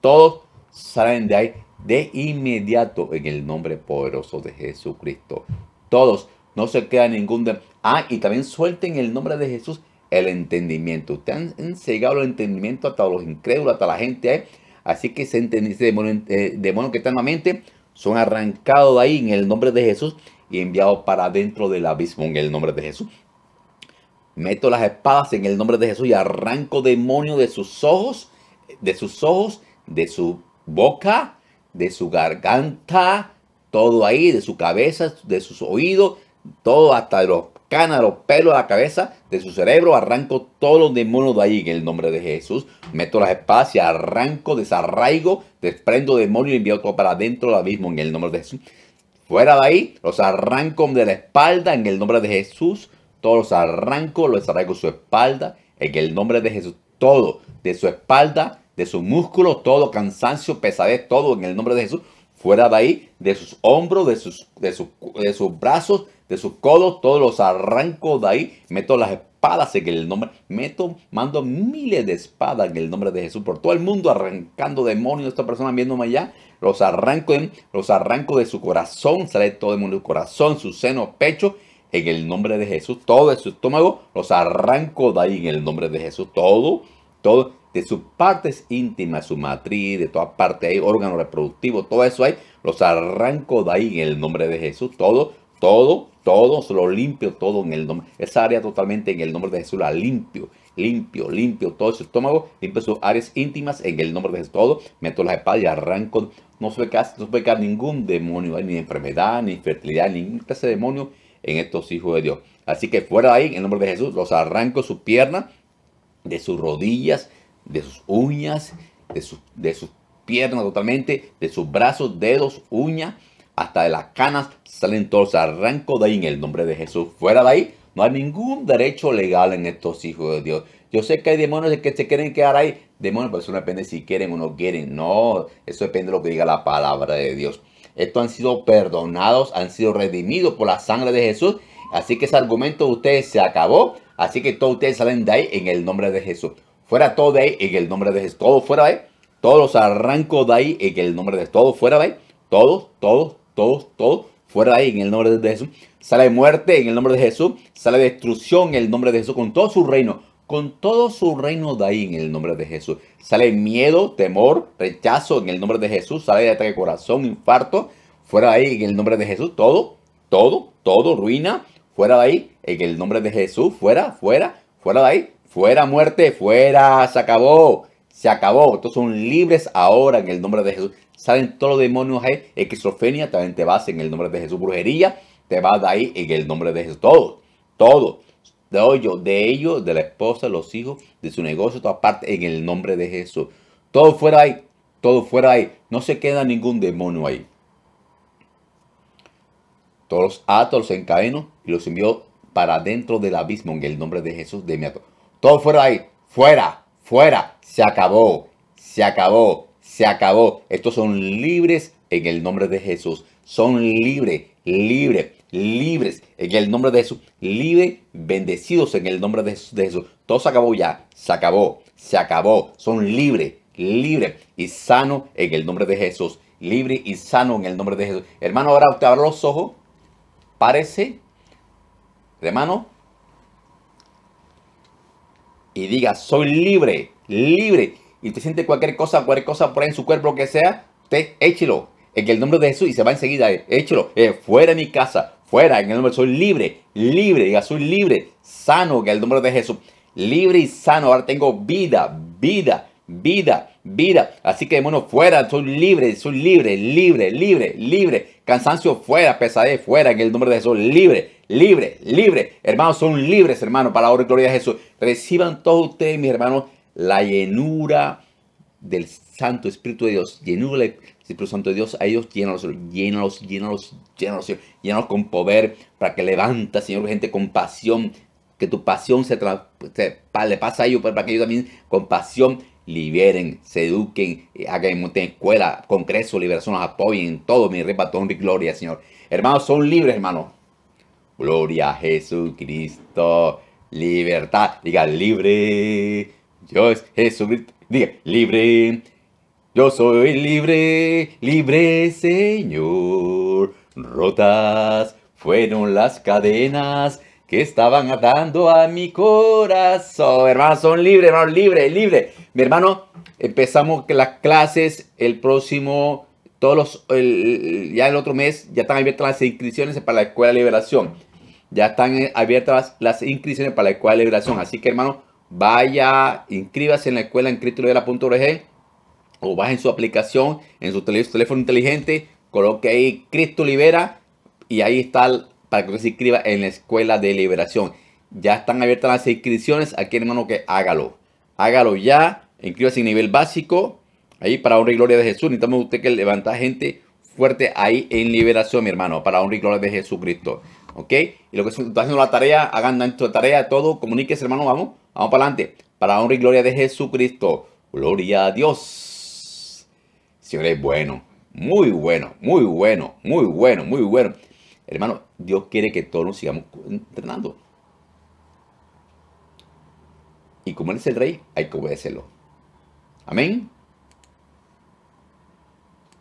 Todos salen de ahí de inmediato en el nombre poderoso de Jesucristo. Todos. No se queda ningún... De... Ah, y también suelten el nombre de Jesús el entendimiento. Ustedes han cegado el entendimiento hasta los incrédulos, hasta la gente ahí. Así que ese, demonio, eh, demonio que está en la mente son arrancados de ahí en el nombre de Jesús y enviados para dentro del abismo en el nombre de Jesús. Meto las espadas en el nombre de Jesús y arranco demonio de sus ojos, de sus ojos, de su boca, de su garganta, todo ahí, de su cabeza, de sus oídos, todo hasta los canas, los pelos de la cabeza, de su cerebro, arranco todos los demonios de ahí en el nombre de Jesús. Meto las espadas y arranco, desarraigo, desprendo demonios y envío todo para adentro del abismo en el nombre de Jesús. Fuera de ahí, los arranco de la espalda en el nombre de Jesús. Todos los arranco, los arranco su espalda, en el nombre de Jesús, todo, de su espalda, de su músculo, todo cansancio, pesadez, todo en el nombre de Jesús, fuera de ahí, de sus hombros, de sus, de, de sus brazos, de sus codos, todos los arranco de ahí, meto las espadas en el nombre, meto, mando miles de espadas en el nombre de Jesús por todo el mundo, arrancando demonios, esta persona viéndome allá, los arranco, los arranco de su corazón, sale todo el mundo, corazón, su seno, pecho, en el nombre de Jesús. Todo de su estómago los arranco de ahí en el nombre de Jesús. Todo, todo, de sus partes íntimas, su matriz, de todas partes ahí, órgano reproductivo, todo eso ahí, los arranco de ahí en el nombre de Jesús. Todo, todo, todo, se lo limpio todo en el nombre. Esa área totalmente en el nombre de Jesús la limpio limpio, limpio todo su estómago, limpio sus áreas íntimas en el nombre de Jesús. Todo, meto las espadas y arranco. No se puede no se caer ningún demonio, ni enfermedad, ni infertilidad, ningún clase de demonio en estos hijos de Dios. Así que fuera de ahí, en el nombre de Jesús, los arranco su pierna, de sus rodillas, de sus uñas, de, de sus piernas totalmente, de sus brazos, dedos, uñas, hasta de las canas, salen todos, arranco de ahí en el nombre de Jesús. Fuera de ahí, no hay ningún derecho legal en estos hijos de Dios. Yo sé que hay demonios que se quieren quedar ahí. Demonios, pero eso no depende si quieren o no quieren. No, eso depende de lo que diga la palabra de Dios. Estos han sido perdonados, han sido redimidos por la sangre de Jesús. Así que ese argumento de ustedes se acabó. Así que todos ustedes salen de ahí en el nombre de Jesús. Fuera todo de ahí en el nombre de Jesús. Todos fuera de ahí. Todos los arranco de ahí en el nombre de Jesús. Todos fuera de ahí. Todos, todos, todos, todos fuera de ahí en el nombre de Jesús. Sale muerte en el nombre de Jesús. Sale destrucción en el nombre de Jesús con todo su reino. con todo su reino de ahí en el nombre de Jesús. Sale miedo, temor, rechazo en el nombre de Jesús. Sale de ataque corazón, infarto. Fuera de ahí en el nombre de Jesús. Todo, todo, todo, ruina. Fuera de ahí en el nombre de Jesús. Fuera, fuera, fuera de ahí. Fuera muerte, fuera. Se acabó. Se acabó. Estos son libres ahora en el nombre de Jesús. Salen todos los demonios ahí. Esquizofrenia también te vas en el nombre de Jesús. Brujería te vas de ahí en el nombre de Jesús. Todo, todo de hoyo, de ellos, de la esposa, los hijos, de su negocio, toda parte, en el nombre de Jesús. Todo fuera ahí, todo fuera ahí. No se queda ningún demonio ahí. Todos los atos los encadenó y los envió para dentro del abismo en el nombre de Jesús de mi Todo fuera ahí, fuera, fuera, se acabó, se acabó, se acabó. Estos son libres en el nombre de Jesús. Son libres, libres libres en el nombre de Jesús, libre, bendecidos en el nombre de Jesús. Todo se acabó ya, se acabó, se acabó. Son libres, libres y sano en el nombre de Jesús. Libre y sano en el nombre de Jesús. Hermano, ahora usted abre los ojos. Parece, hermano, y diga, soy libre, libre. Y te siente cualquier cosa, cualquier cosa por ahí en su cuerpo, que sea, usted échelo en el nombre de Jesús y se va enseguida, échelo, eh, fuera de mi casa, fuera, en el nombre, soy libre, libre, diga, soy libre, sano, en el nombre de Jesús, libre y sano, ahora tengo vida, vida, vida, vida, así que demonio, fuera, soy libre, soy libre, libre, libre, libre, cansancio fuera, pesadez fuera, en el nombre de Jesús, libre, libre, libre, hermanos, son libres, hermanos, para la gloria de Jesús, reciban todos ustedes, mis hermanos, la llenura del Santo Espíritu de Dios, llenura Espíritu Santo de Dios, a ellos llénalos, llénalos, llénalos, llénalos, llénalos con poder para que levanta, Señor, gente con pasión, que tu pasión se, le pasa a ellos, para que ellos también con pasión liberen, se eduquen, eh, hagan escuela, congreso, liberación, los apoyen, todo mi rey, y gloria, Señor. Hermanos, son libres, hermanos. Gloria a Jesucristo, libertad, diga libre, Dios Jesucristo, diga libre yo soy libre, libre Señor. Rotas fueron las cadenas que estaban atando a mi corazón. Hermanos, son libres, hermanos, libre, libre. Mi hermano, empezamos las clases el próximo, todos los, ya el otro mes, ya están abiertas las inscripciones para la Escuela de Liberación. Ya están abiertas las, inscripciones para la Escuela de Liberación. Así que, hermano, vaya, inscríbase en la escuela en cristo.org o bajen su aplicación en su teléfono inteligente, coloque ahí Cristo Libera y ahí está para que se inscriba en la escuela de liberación. Ya están abiertas las inscripciones. Aquí hermano que hágalo. Hágalo ya. Inscríbase en nivel básico. Ahí para honra y gloria de Jesús. Necesitamos usted que levanta gente fuerte ahí en liberación, mi hermano. Para honra y gloria de Jesucristo. ¿Ok? Y lo que está haciendo la tarea, hagan dentro de tarea todo. Comuníquese, hermano. Vamos. Vamos para adelante. Para honra y gloria de Jesucristo. Gloria a Dios. Señor es bueno, muy bueno, muy bueno, muy bueno, muy bueno. Hermano, Dios quiere que todos nos sigamos entrenando. Y como Él es el rey, hay que obedecerlo. Amén.